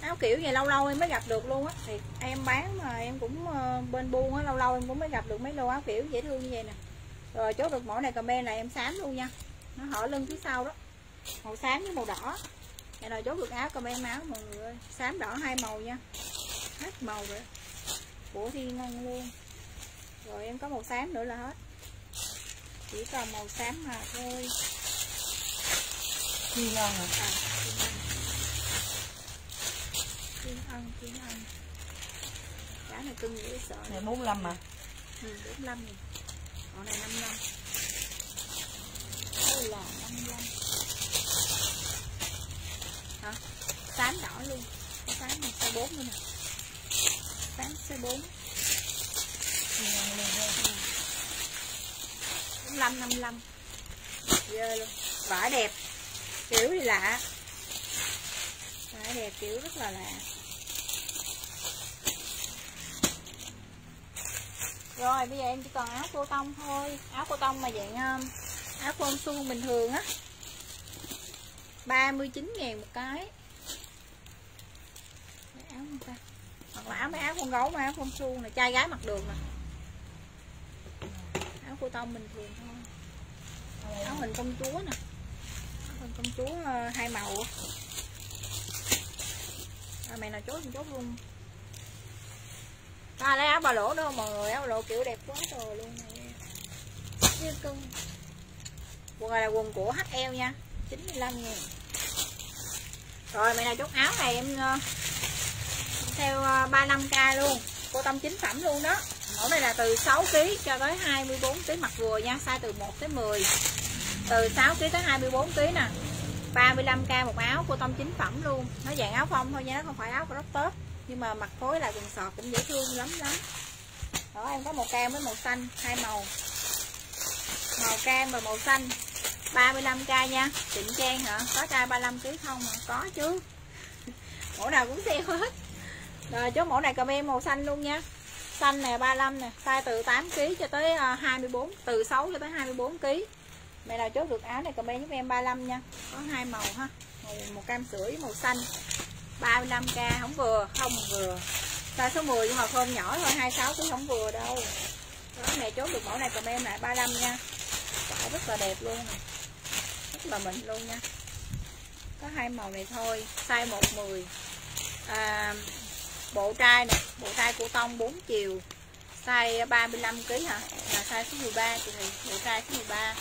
áo kiểu này lâu lâu em mới gặp được luôn á. Thì em bán mà em cũng bên buôn á, lâu lâu em cũng mới gặp được mấy lô áo kiểu dễ thương như vậy nè rồi chốt được mẫu này comment là em xám luôn nha. Nó hở lưng phía sau đó. Màu xám với màu đỏ. Này là chốt được áo comment áo mọi người ơi. Xám đỏ hai màu nha. Hết màu rồi. Của thiên ngân luôn. Rồi em có màu xám nữa là hết. Chỉ còn màu xám mà thôi.
Thiên Ngân hả?
à, thiên ân thiên ân giá này cưng dễ sợ.
Này 45 mà
ừ, 45 nghìn còn này 55 đây là 55 hả? Xám đỏ luôn. Có xám này size 4 luôn nè. Xám size 4
Thiên Ngân luôn ha
45 55 ghê luôn. Vải đẹp. Kiểu thì lạ. Vải đẹp kiểu rất là lạ rồi bây giờ em chỉ còn áo cô tông thôi. Áo cô tông mà dạng ờ, áo phông suông bình thường á. 39 ngàn một cái. Mấy áo không ta? Hoặc là áo mấy áo con gấu mà áo phông suông này trai gái mặc được nè. Áo cô tông bình thường thôi. Áo hình công chúa nè. Áo hình công chúa ờ, hai màu à, mày nào chốt thì chốt luôn à lấy áo bà lỗ nữa mọi người, áo bà lỗ kiểu đẹp quá trời luôn này cưng quần này là quần của HL nha 95 ngàn. Rồi, mày nào chốt áo này em ờ, theo ờ, 35k luôn. Cô tâm chính phẩm luôn đó. Mẫu này là từ 6 kg cho tới 24 kg mặt vừa nha, size từ 1 tới 10 từ 6 kg tới 24 kg nè. 35k một áo, cô tâm chính phẩm luôn. Nó dạng áo phong thôi nha nó không phải áo crop top nhưng mà mặt phối lại quần sọt cũng dễ thương lắm lắm. Đó em có màu cam với màu xanh hai màu. Màu cam và màu xanh. 35k nha. Trịnh Trang hả? Có trai 35kg không mà có chứ. Mẫu nào cũng sale hết. Rồi chốt mẫu này comment màu xanh luôn nha. Xanh nè 35 nè. Size từ 8kg cho tới ờ, 24 từ 6 cho tới 24kg mẹ nào chốt được áo này comment giúp em 35 nha. Có hai màu ha. Màu, màu cam sữa với màu xanh. 35k không vừa không vừa. Size số 10 nhưng mà phơm nhỏ thôi 26 cũng không vừa đâu. Đó mẹ chốt được mẫu này comment lại 35 nha. Quả rất là đẹp luôn. Rất là mịn luôn nha. Có hai màu này thôi size 110 à, bộ trai nè bộ trai của tông 4 chiều. Size 35 kg hả? Là size số 13 chị thì bộ trai số 13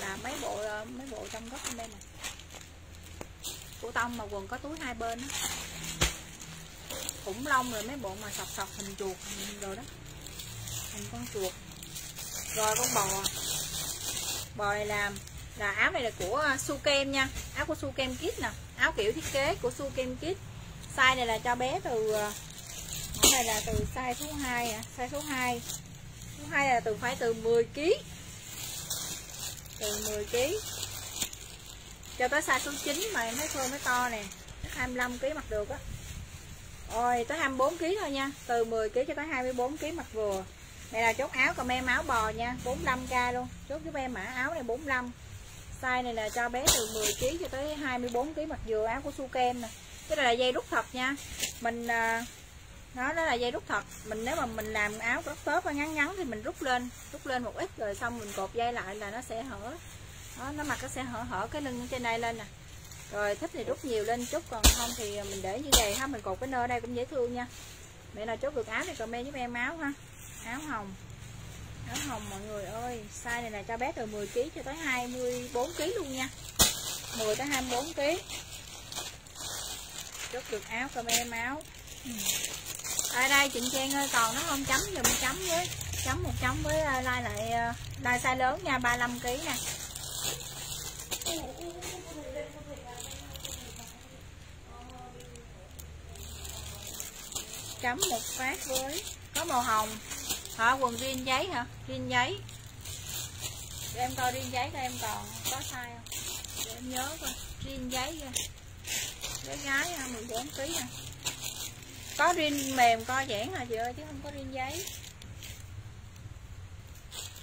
là mấy bộ ờ, mấy bộ trong góc bên này của tông mà quần có túi hai bên đó. khủng long rồi mấy bộ mà sọc sọc hình chuột rồi đó. Hình con chuột. Rồi con bò. Bò này làm. Là áo này là của à, su kem nha. Áo của su kem kit nè. Áo kiểu thiết kế của su kem kit size này là cho bé từ à, mẫu này là từ size số 2 à, size số 2 số 2 là từ phải từ 10 kg từ 10 kg cho tới size số 9 mà em thấy phơ mới to nè. 25 kg mặc được á. Rồi tới 24 kg thôi nha. Từ 10 kg cho tới 24 kg mặc vừa. Này là chốt áo còn em áo bò nha. 45k luôn. Chốt giúp em mã áo này 45 size này là cho bé từ 10 kg cho tới 24 kg mặc vừa áo của su kem nè. Cái này là dây rút thật nha. Mình à, nó đó là dây rút thật. Mình nếu mà mình làm áo có tớp ngắn ngắn thì mình rút lên. Rút lên một ít rồi xong mình cột dây lại là nó sẽ hở đó, nó mặc nó sẽ hở hở cái lưng trên đây lên nè. Rồi thích thì rút nhiều lên chút còn không thì mình để như vậy ha mình cột cái nơ đây cũng dễ thương nha. Mẹ nào chốt được áo thì comment giúp em áo ha. Áo hồng. Áo hồng mọi người ơi size này là cho bé từ 10 kg cho tới 24 kg luôn nha. 10 tới 24 kg chốt được áo comment em áo. Ừ. Ở đây chị Trang ơi còn nó không chấm dùm chấm với chấm một chấm với lai like lại lai like size lớn nha 35 kg nè chấm một phát với, có màu hồng. Hả, quần riêng giấy hả? Riêng giấy. Để em coi riêng giấy coi em còn có sai không? Để em nhớ coi riêng giấy bé gái 14 kg nè có riêng mềm co giãn hả chị ơi chứ không có riêng giấy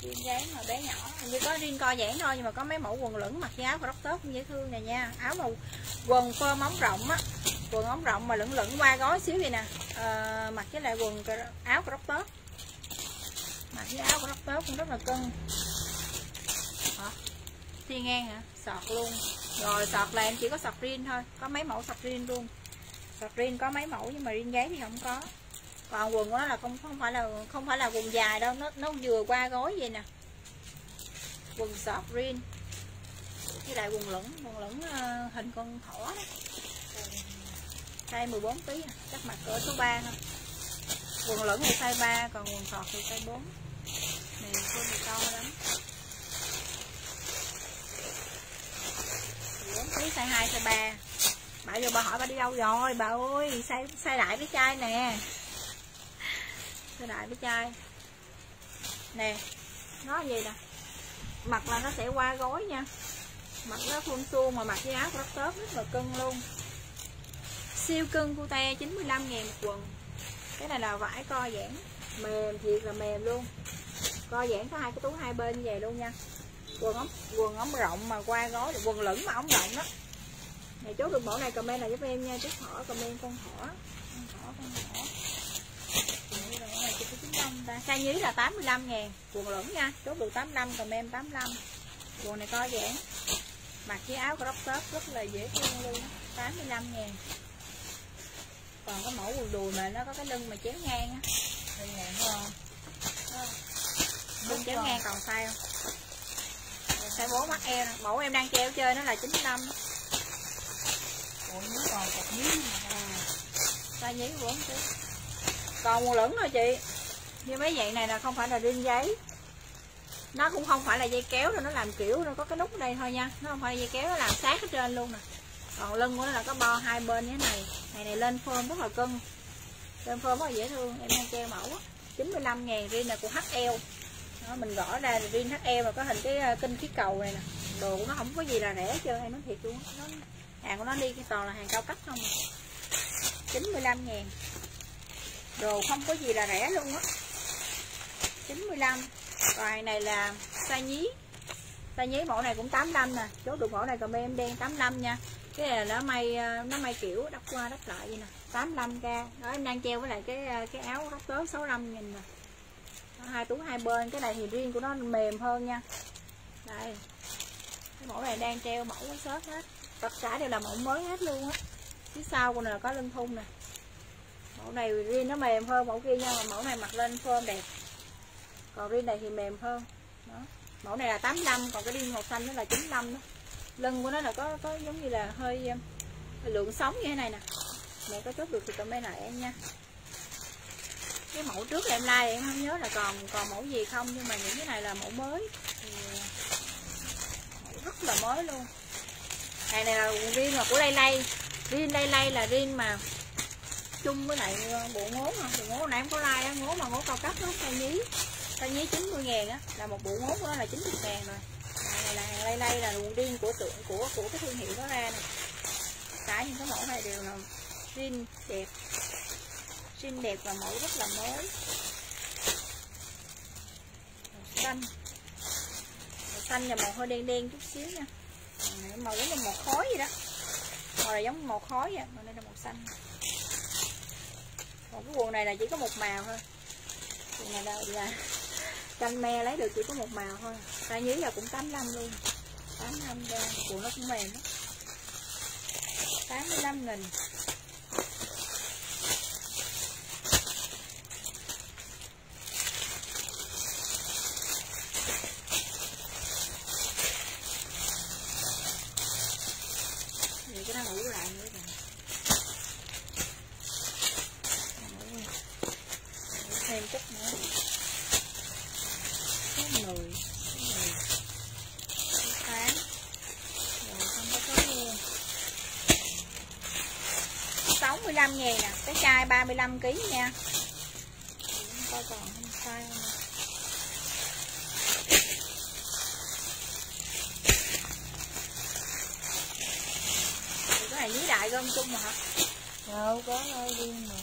riêng dáng mà bé nhỏ. Như có riêng co giãn thôi nhưng mà có mấy mẫu quần lửng mặc áo crop top cũng dễ thương nè nha. Áo màu quần phơ móng rộng á. Quần ống rộng mà lửng lửng qua gói xíu vậy nè. À, mặc với lại quần áo crop top mặc với áo crop top cũng rất là cân hả thi ngang hả? Sọt luôn. Rồi sọt là em chỉ có sọt riêng thôi. Có mấy mẫu sọt riêng luôn. Sọt riêng có mấy mẫu nhưng mà riêng giấy thì không có còn quần của nó là không không phải là không phải là quần dài đâu nó nó vừa qua gối vậy nè. Quần sọt riêng với lại quần lửng quần lửng uh, hình con thỏ đó. Size 14 kg à, chắc mặt cỡ số 3 thôi. Quần lửng thì size 3 còn quần sọt thì size 4 này con thì to lắm. 14 kg size 2 size 3 bà vô bà hỏi bà đi đâu rồi? Bà ơi size size đại với trai nè cái đại cái chai nè, nó gì nè. Mặt là nó sẽ qua gối nha. Mặt nó phun suông mà mặc cái áo rất tốt rất là cưng luôn. Siêu cưng cute 95 ngàn một quần. Cái này là vải co giãn. Mềm, thiệt là mềm luôn. Co giãn có hai cái túi hai bên về luôn nha. Quần ống quần ống rộng mà qua gối quần lửng mà ống rộng đó. Này, chốt được mẫu này comment là giúp em nha. Chốt thỏ comment con thỏ con thỏ con thỏ size nhí là 85 ngàn. Quần lửng nha chốt được 85 comment 85 quần này co giãn mặc với áo crop top rất là dễ thương luôn 85 ngàn. Còn có mẫu quần đùi mà nó có cái lưng mà chéo ngang á. Lưng chéo ngang còn size không? Size 4 mắt eo mẫu em đang treo chơi nó là 95
bộ nhí còn cọc nhí mà
size nhí 4 kg còn một lửng thôi chị như mấy dạng này là không phải là riêng giấy. Nó cũng không phải là dây kéo đâu nó làm kiểu nó có cái nút ở đây thôi nha. Nó không phải là dây kéo nó làm sát ở trên luôn nè. Còn lưng của nó là có bo hai bên như thế này. Này này lên phơm rất là cưng. Lên phơm rất là dễ thương. Em đang treo mẫu 95 ngàn riêng là của HL đó, mình gõ ra là riêng HL mà có hình cái ờ, kinh khí cầu này nè. Đồ của nó không có gì là rẻ hết trơn em nói thiệt luôn nó hàng của nó đi cái toàn là hàng cao cấp không à. 95 ngàn. Đồ không có gì là rẻ luôn á. 95 rồi, này là size nhí. Size nhí mẫu này cũng 85 nè. Chốt được mẫu này còn em đen 85 nha. Cái này là nó may ờ, nó may kiểu đắp qua đắp lại vậy nè. 85k đó, em đang treo với lại cái ờ, cái áo đắp tớ 65 nghìn nè. Hai túi hai bên. Cái này thì riêng của nó mềm hơn nha. Đây. Cái mẫu này đang treo mẫu với sớt hết. Tất cả đều là mẫu mới hết luôn á. Phía sau của này là có lưng thun nè. Mẫu này riêng nó mềm hơn mẫu kia nha. Mà mẫu này mặc lên phơm đẹp còn riêng này thì mềm hơn. Đó. Mẫu này là 85 còn cái riêng màu xanh nó là 95 đó. Lưng của nó là có có giống như là hơi, um, lượng sống như thế này nè. Mẹ có chốt được thì comment lại em nha. Cái mẫu trước là em like em không nhớ là còn còn mẫu gì không nhưng mà những cái này là mẫu mới. Thì mẫu rất là mới luôn. Này này là riêng là của lay lay riêng lay lay là riêng mà chung với lại uh, bộ ngố không bộ ngố này em có like á ngố mà ngố cao cấp nó size nhí size nhí 90 ngàn á là một bộ mốt đó là 90 ngàn rồi. Này là hàng lay lay là nguồn riêng của tượng của của cái thương hiệu đó ra nè. Cả những cái mẫu này đều là zin đẹp. Zin đẹp và mẫu rất là mới. Màu xanh. Màu xanh và màu hơi đen đen chút xíu nha. Màu giống như màu khói vậy đó. Màu này giống màu khói à, vậy mà đây là màu xanh. Còn cái quần này là chỉ có một màu thôi. Quần này là, là canh me lấy được chỉ có một màu thôi. Size nhí là cũng 85 luôn. 85 ra của nó cũng mềm đó 85 nghìn. Vậy cái nó ngủ lại nữa kìa Ngủ đi. Ngủ thêm chút nữa số 10 số 10 số 8 rồi không có số luôn 65 ngàn nè cái chai 35 kg nha coi còn không sai không cái này nhí đại gom chung mà hả?
Đâu có nơi riêng mà.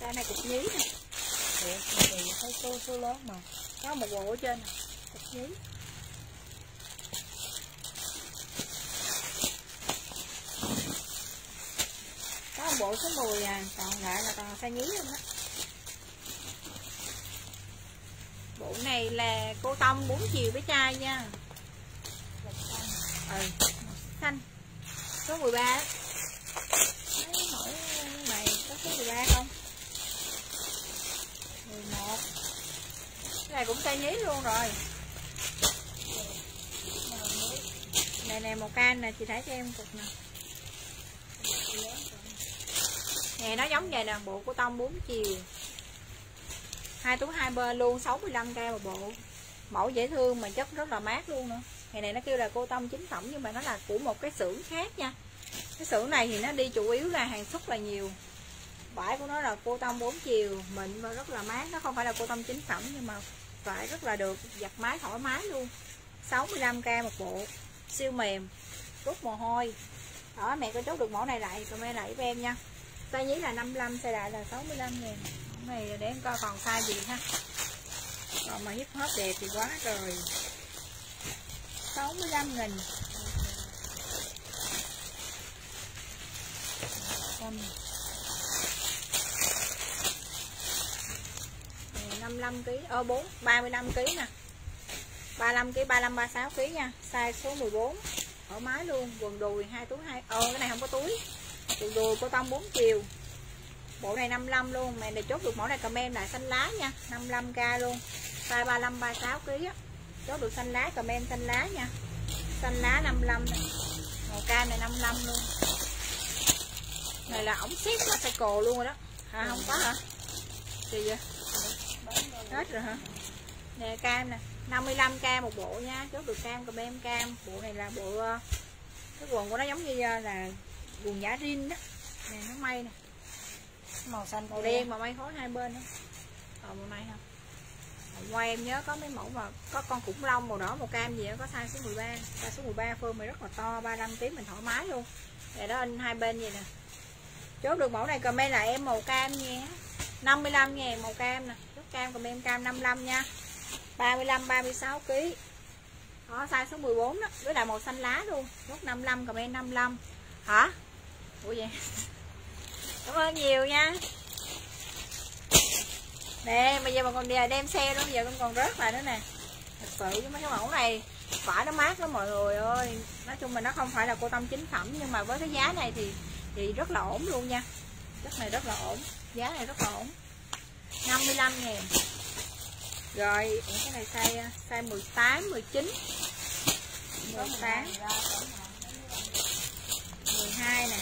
Chai này cục nhí nè.
Thì thấy số số lớn mà.
Có một bộ ở trên nè. Cục nhí bộ số 10 à. Còn lại là toàn size nhí luôn á. Bộ này là cô tông 4 chiều với trai nha. Ừ màu xanh. Số 13 á Thấy mẫu có số 13 không? 11 cái này cũng size nhí luôn rồi. Này này, một can nè, chị thấy cho em cục nè nè nó giống vậy nè, bộ của tông 4 chiều. Hai túi hai bên luôn 65k một bộ. Mẫu dễ thương mà chất rất là mát luôn nữa. Ngày này nó kêu là cô tông chính phẩm, nhưng mà nó là của một cái xưởng khác nha. Cái xưởng này thì nó đi chủ yếu là hàng xuất là nhiều. Vải của nó là cô tông 4 chiều, mịn và rất là mát. Nó không phải là cô tông chính phẩm, nhưng mà vải rất là được, giặt máy thoải mái luôn. 65k một bộ, siêu mềm, rút mồ hôi. Đó, mẹ có chốt được mẫu này lại comment lại với em nha size nhí là 55 size đại là 65 ngàn mẫu này để em coi còn size gì ha. Còn mà hip hop đẹp thì quá rồi 65 nghìn. Xanh. Này, 55 kg ơ 4 35 kg nè. 35 kg 35 36 kg nha. Size số 14 thoải mái luôn quần đùi hai túi hai ô cái này không có túi quần đùi cô tông 4 chiều. Bộ này 55 luôn mày này chốt được mẫu này comment lại xanh lá nha 55k luôn. Size 35 36 kg á. Chốt được xanh lá comment xanh lá nha. Xanh lá 55 này. Màu cam này 55 luôn. Này là ống xếp là tay cồ luôn rồi đó. Hả không có hả? Gì vậy? Hết rồi hả? Nè cam nè. 55k một bộ nha. Chốt được cam em cam. Bộ này là bộ ờ, cái quần của nó giống như ờ, là quần giả rin đó. Nè nó may nè.
Màu xanh
màu đen mà may phối hai bên đó. Còn màu này không? Ngoài em nhớ có mấy mẫu mà có con khủng long màu đỏ màu cam gì đó có size số 13 size số 13 phơm này rất là to 35 kg mình thoải mái luôn. Để đó anh hai bên vậy nè. Chốt được mẫu này comment là em màu cam nha. 55 ngàn màu cam nè. Chốt cam comment cam 55 nha. 35 36 kg đó size số 14 đó. Với lại màu xanh lá luôn. Chốt 55 comment 55 hả ủa vậy? Cảm ơn nhiều nha. Nè, bây giờ mà còn đem xe luôn bây giờ con còn rớt lại nữa nè. Thật sự với mấy cái mẫu này phải nó mát lắm mọi người ơi. Nói chung là nó không phải là cô tâm chính phẩm, nhưng mà với cái giá này thì thì rất là ổn luôn nha. Chất này rất là ổn, giá này rất là ổn. 55 ngàn. Rồi cái này size size 18 19 18 12 nè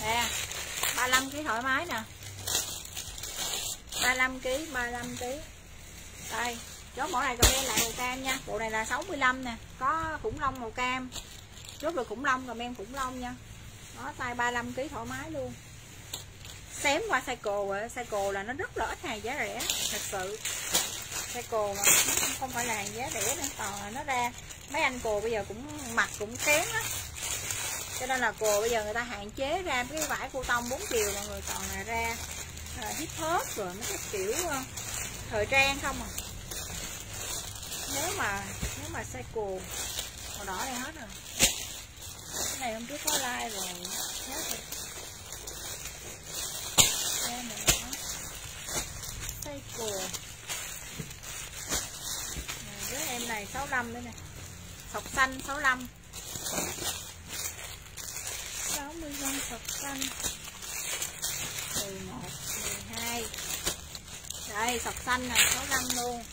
nè 35 kg thoải mái nè. 35 kg 35 kg đây, chốt mẫu này comment lại màu cam nha. Bộ này là 65 nè, có khủng long màu cam. Chốt được khủng long comment khủng long nha. Đó, size 35 kg thoải mái luôn. Xém qua cycle rồi cycle là nó rất là ít hàng giá rẻ, thật sự. Cycle mà không phải là hàng giá rẻ nữa toàn là nó ra. Mấy anh cồ bây giờ cũng mặt cũng kém á cho nên là cồ bây giờ người ta hạn chế ra cái vải cô tông bốn chiều mọi người còn là ra à, hip hop rồi mấy cái kiểu uh, thời trang không à. Nếu mà nếu mà cycle màu đỏ này hết rồi. Cái này hôm trước có like rồi hết rồi. Em này đó với em này 65 nữa nè. Sọc xanh 65 65 sọc xanh 11 12 đây sọc xanh nè 65 luôn.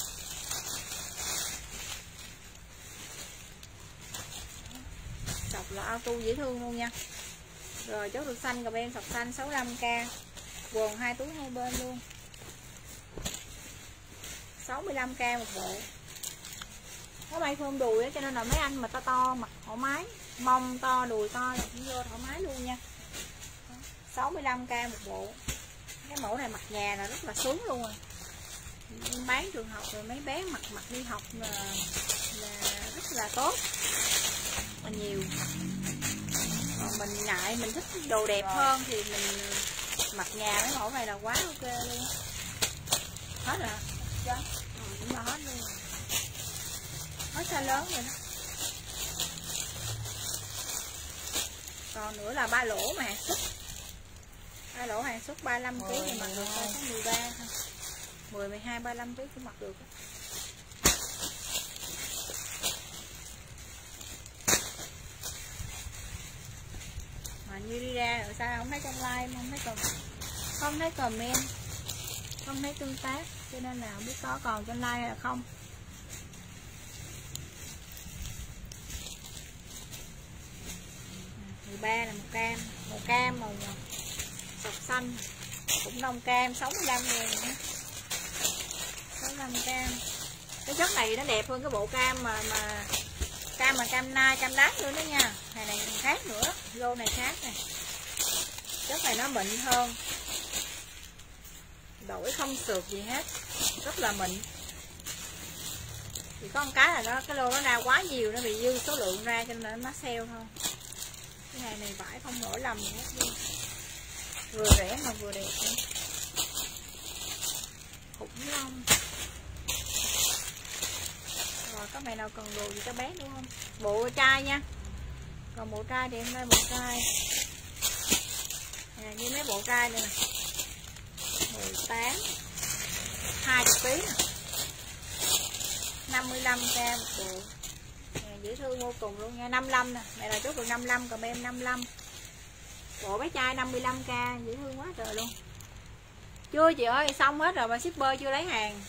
Sọc là auto dễ thương luôn nha. Rồi, chốt được xanh gặp em sọc xanh 65k quần hai túi hai bên luôn. 65k một bộ. Có bay phơm đùi á, cho nên là mấy anh mà to to, mặc thoải mái mông to đùi to là cũng vô thoải mái luôn nha. 65k một bộ. Cái mẫu này mặc nhà là rất là sướng luôn rồi bán trường học rồi mấy bé mặc mặc đi học là, là rất là tốt. Là nhiều. Còn mình ngại mình thích đồ đẹp hơn thì mình mặc nhà mấy mẫu này là quá ok luôn. Hết rồi dạ. Ừ, cũng là hết luôn. Hết size lớn rồi đó còn nữa là ba lỗ mà. Hàng xuất ba lỗ hàng xuất 35 kg thì mặc được size số 13 thôi. 10 12 35 kg cũng mặc được. Mà như đi ra, rồi sao không thấy trong like, không thấy comment? Không thấy comment, không thấy tương tác, cho nên là không biết có còn trên like hay là không. Mười ba là màu cam màu cam màu sọc xanh cũng nông cam 65 ngàn 65 cam cái chất này nó đẹp hơn cái bộ cam mà mà cam mà cam nai, cam đát nữa đó nha. Này này khác nữa. Lô này khác nè chất này nó mịn hơn. Đổi không sượt gì hết. Rất là mịn. Chỉ có một cái là nó cái lô nó ra quá nhiều nó bị dư số lượng ra cho nên nó sale thôi cái này này vải không lỗi lầm gì hết luôn vừa rẻ mà vừa đẹp nữa. Khủng long. Rồi các mẹ nào cần đồ gì cho bé đúng không? Bộ trai nha. Còn bộ trai thì em đây bộ trai. À, như mấy bộ trai này nè. 18 20 kg 55k một bộ nè, dễ thương vô cùng luôn nha. 55 nè. Mẹ là chốt được 55 còn em 55 bộ bé trai 55k dễ thương quá trời luôn. Chưa chị ơi xong hết rồi mà shipper chưa lấy hàng.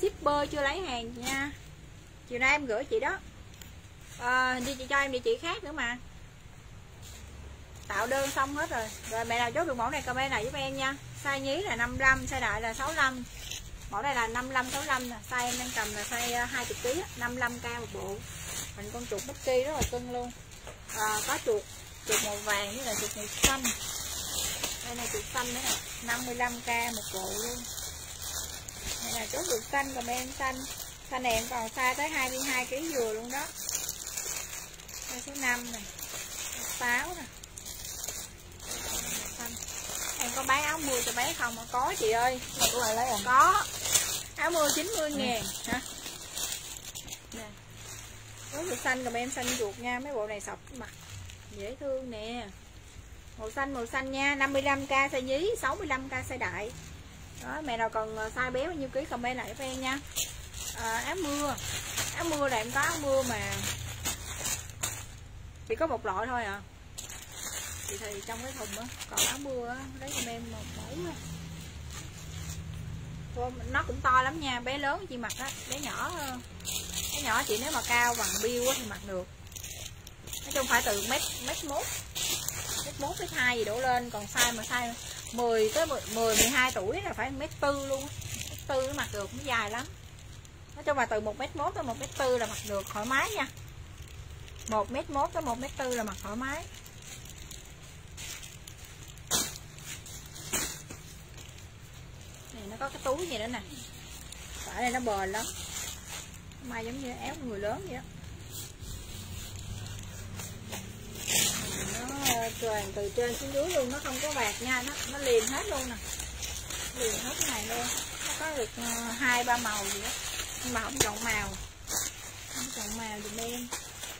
Shipper chưa lấy hàng nha. Chiều nay em gửi chị đó. À, đi chị cho em địa chỉ khác nữa mà. Tạo đơn xong hết rồi. Rồi mẹ nào chốt được mẫu này comment lại giúp em nha. Size nhí là 55 size đại là 65 mẫu này là 55 65 nè. Size em đang cầm là size 20 kg 55k một bộ. Mình con chuột bất kỳ rất là cưng luôn. À, có chuột chuột màu vàng với là chuột màu xanh. Đây này chuột xanh nữa nè. 55k một bộ luôn. Đây là chốt chuột xanh còn em xanh. Xanh này em còn size tới 22 kg vừa luôn đó. Đây số 5 này 6 nè em có bán áo mưa cho bé không có chị ơi.
Có ai lấy à?
Có. Áo mưa 90 ngàn. Hả? Nè. Màu xanh cầm em xanh ruột nha mấy bộ này sọc mặt dễ thương nè. Màu xanh màu xanh nha 55k size nhí 65k size đại. Đó mẹ nào còn ờ, size bé bao nhiêu ký comment lại cho em nha. À, áo mưa. Áo mưa là em có áo mưa mà chỉ có một loại thôi à thì thì trong cái thùng á còn áo mưa á lấy cho em một mẫu thôi nó cũng to lắm nha bé lớn chị mặc á bé nhỏ bé nhỏ chị nếu mà cao bằng biêu á thì mặc được. Nói chung phải từ mét mét mốt mét mốt mét hai gì đổ lên còn size mà size 10 tới 10, 10 12 tuổi là phải mét tư luôn mét tư nó mặc được nó dài lắm. Nói chung là từ một mét mốt tới một mét tư là mặc được thoải mái nha. Một mét mốt tới một mét tư là mặc thoải mái này nó có cái túi gì nữa nè. Tại đây, nó bền lắm. Mai giống như áo người lớn vậy đó nó tràn từ trên xuống dưới luôn, nó không có bạc nha, nó nó liền hết luôn nè. Liền hết cái này luôn. Nó có được ờ, hai, ba màu gì đó. Nhưng mà không chọn màu. Không chọn màu dùm em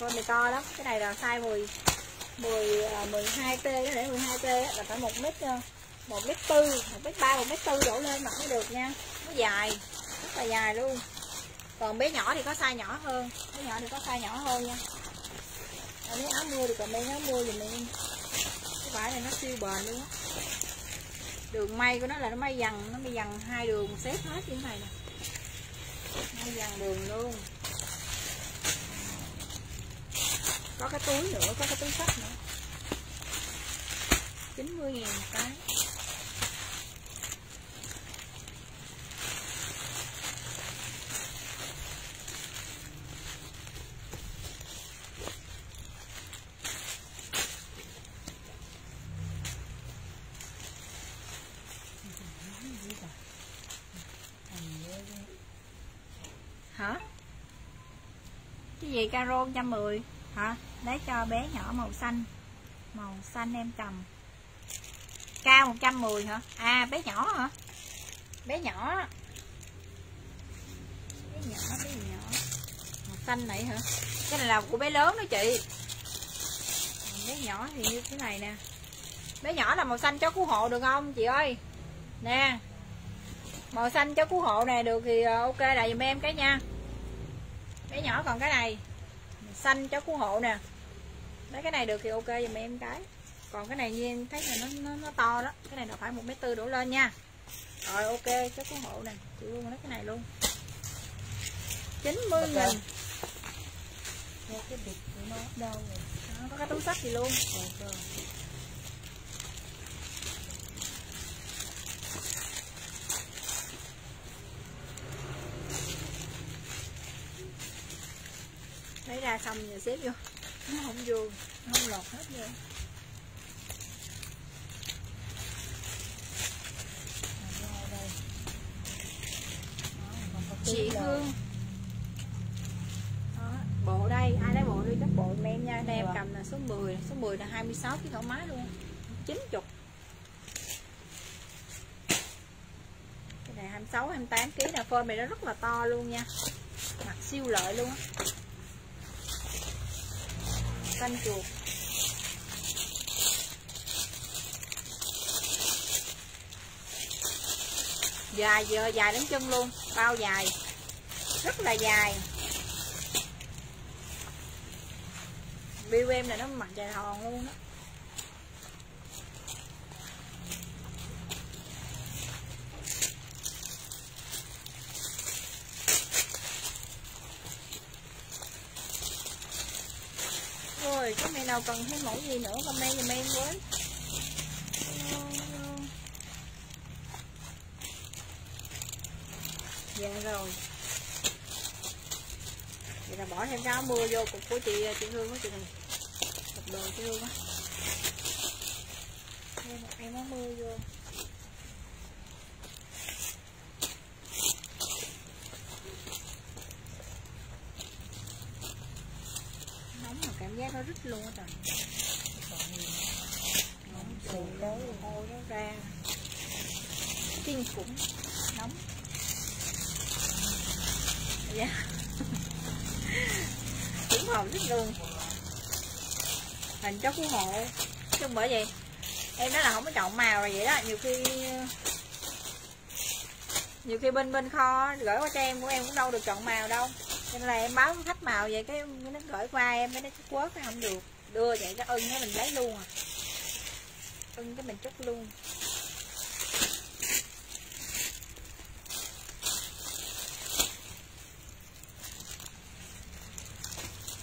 con này to lắm. Cái này là size 10 10 12 t đó, để 12 t là phải một mét ờ một mét tư, một mét ba, một mét tư đổ lên mặc mới được nha. Nó dài, rất là dài luôn. Còn bé nhỏ thì có size nhỏ hơn. Bé nhỏ thì có size nhỏ hơn nha. Còn nếu áo mưa thì còn mấy áo mưa thì mình cái vải này nó siêu bền luôn á. Đường may của nó là nó may dằn nó may dằn hai đường xếp hết như thế này nè. May dằn đường luôn. Có cái túi nữa, có cái túi sách nữa. 90 ngàn một cái hả cái gì caro 110 hả? Lấy cho bé nhỏ màu xanh. Màu xanh em cầm. Cao 110 hả? À bé nhỏ hả? Bé nhỏ. Bé nhỏ bé nhỏ. Màu xanh này hả? Cái này là của bé lớn đó chị. Bé nhỏ thì như thế này nè. Bé nhỏ là màu xanh cho cứu hộ được không, chị ơi? Nè. Màu xanh cho cứu hộ này được thì ờ, ok, là dùm em cái nha. Bé nhỏ còn cái này xanh cho cứu hộ nè. Lấy cái này được thì ok dùm em cái. Còn cái này nhiên thấy là nó, nó nó to đó. Cái này là phải một mét tư đổ lên nha. Rồi ok cho cứu hộ nè. Chị luôn lấy cái này luôn. 90 nghìn.
Nghe cái bịch của nó đâu rồi.
Đó, có cái túi sách gì luôn.
Rồi,
lấy ra xong giờ xếp vô. Nó không vô nó không lọt hết vô.
Rồi,
chị
rồi.
Hương. Bộ đây ai lấy bộ đi chắc bộ giùm em nha. Đây em cầm là số 10 số 10 là 26 cái thoải mái luôn. 90 cái này 26 28 kg nè. Phơm này nó rất là to luôn nha. Mặt siêu lợi luôn á xanh chuột. Dài giờ, dài đến chân luôn, bao dài? Rất là dài. Bill em là nó mặt dài thòn luôn đó ôi rồi có mẹ nào cần thêm mẫu gì nữa comment giùm em với. Dạ rồi. Vậy là bỏ thêm cái áo mưa vô cục của chị chị hương của chị này cục đồ chị hương á. Thêm một em áo mưa vô nóng mà cảm giác nó rít luôn á trời nóng sùi đó hôi nó ra kinh khủng nóng dạ cũng hồng rất luôn hình chó phú hộ bởi em nói là không có chọn màu rồi vậy đó. Nhiều khi nhiều khi bên bên kho gửi qua cho em của em cũng đâu được chọn màu đâu. Nên là em báo khách màu vậy cái nó gửi qua em cái nó chút quớt không được. Đưa vậy cái ưng cái mình lấy luôn à. Ưng cái mình chút luôn.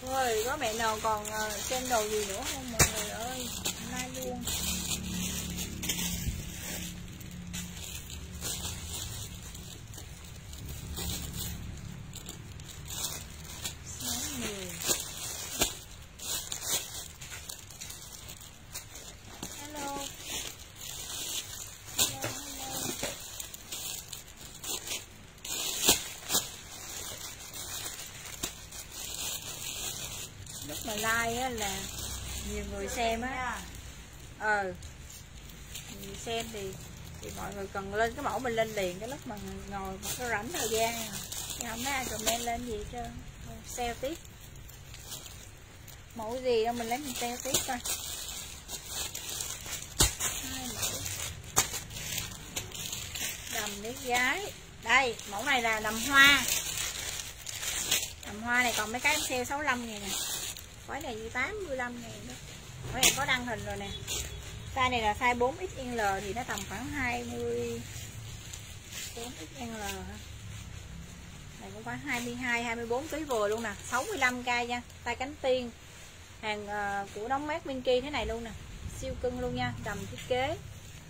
Ôi, có mẹ nào còn uh, xem đồ gì nữa không mà người ơi Nay luôn like á là nhiều người xem á ờ nhiều xem thì thì mọi người cần lên cái mẫu mình lên liền cái lúc mà ngồi mà có rảnh thời gian à. thì không thấy ai comment lên gì cho sale tiếp. Mẫu gì đâu, mình lấy mình sale tiếp coi. Hai mẫu. Đầm nếp gái đây, mẫu này là đầm hoa. Đầm hoa này còn mấy cái sale 65 ngàn nè. Gói này như 85 ngàn đó. Gói này có đăng hình rồi nè. Size này là size 4XL thì nó tầm khoảng 20 4XL Này cũng khoảng 22 24 kg vừa luôn nè 65k nha Tay cánh tiên. Hàng uh, của đóng mát Minky thế này luôn nè Siêu cưng luôn nha Đầm thiết kế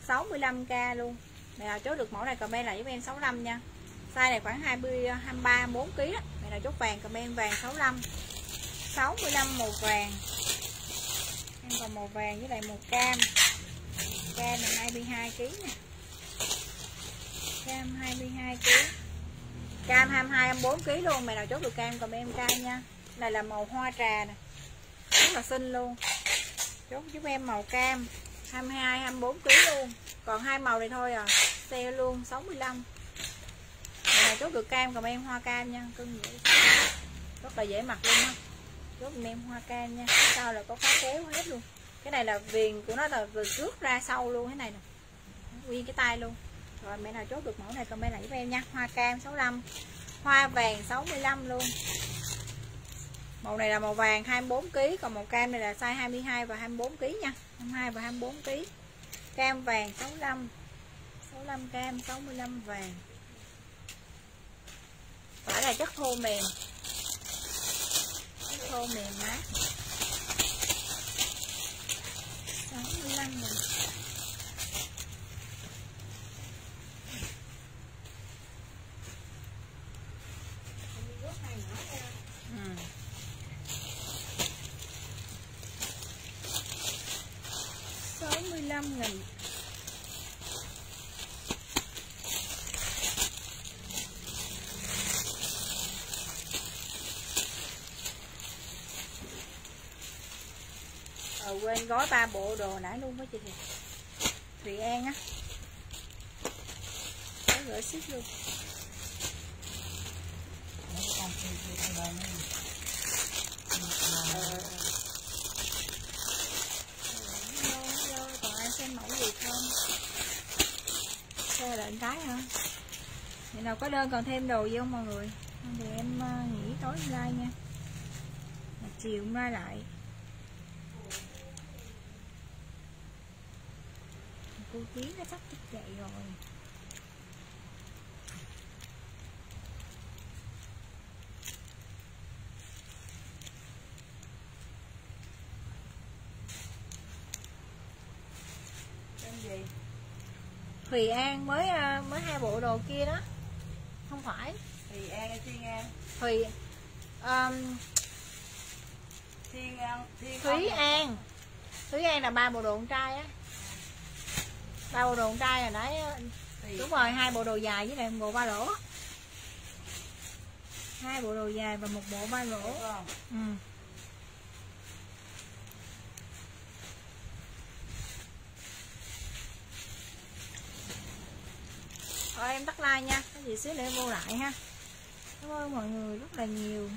65k luôn. Mày nào chốt được mẫu này comment lại với em 65 nha. Size này khoảng 20 23 24 kg đó. mày nào chốt vàng comment vàng 65 65 màu vàng. Em còn màu vàng với lại màu cam cam này 22 kg nè. Cam 22 kg cam 22 24 kg luôn. Mày nào chốt được cam còn em cam nha. Này là màu hoa trà nè. Rất là xinh luôn. Chốt giúp em màu cam. 22 24 kg luôn. Còn hai màu này thôi à. Xe luôn 65 mày nào chốt được cam còn em hoa cam nha. Cưng dễ rất là dễ mặc luôn á. Chốt em hoa cam nha. Sau là có khóa kéo hết luôn cái này là viền của nó là vừa rước ra sau luôn thế này nè. Nguyên cái tay luôn. Rồi, mẹ nào chốt được mẫu này comment lại giúp em nha. Hoa cam 65 hoa vàng 65 luôn. Màu này là màu vàng 24 kg còn màu cam này là size 22 và 24 kg nha. 22 và 24 kg cam vàng 65 65 cam 65 vàng. Phải là chất thô mềm. Chất thô mềm mát. 65 nghìn sáu mươi lăm nghìn gói ba bộ đồ nãy luôn với chị Thùy. Thùy An á. Có gửi ship luôn. Ờ. còn ai xem mẫu gì không xe lệnh cái hả? Vậy nào có đơn còn thêm đồ gì không mọi người? Thì em ờ, nghỉ tối nay nha. Chiều mai lại. cô tí nó sắp thức dậy rồi. Thùy An mới ờ, mới hai bộ đồ kia đó. Không phải.
Thùy An hay Thiên An?
Thùy um,
Thiên An Thiên
Thúy An. Thúy An là ba bộ đồ con trai á ba bộ đồ con trai rồi đấy đúng rồi hai bộ đồ dài với lại một bộ ba lỗ. Hai bộ đồ dài và một bộ ba lỗ. Ừ. Rồi em tắt like nha. Cái gì xíu nữa em vô lại ha. Cảm ơn mọi người rất là nhiều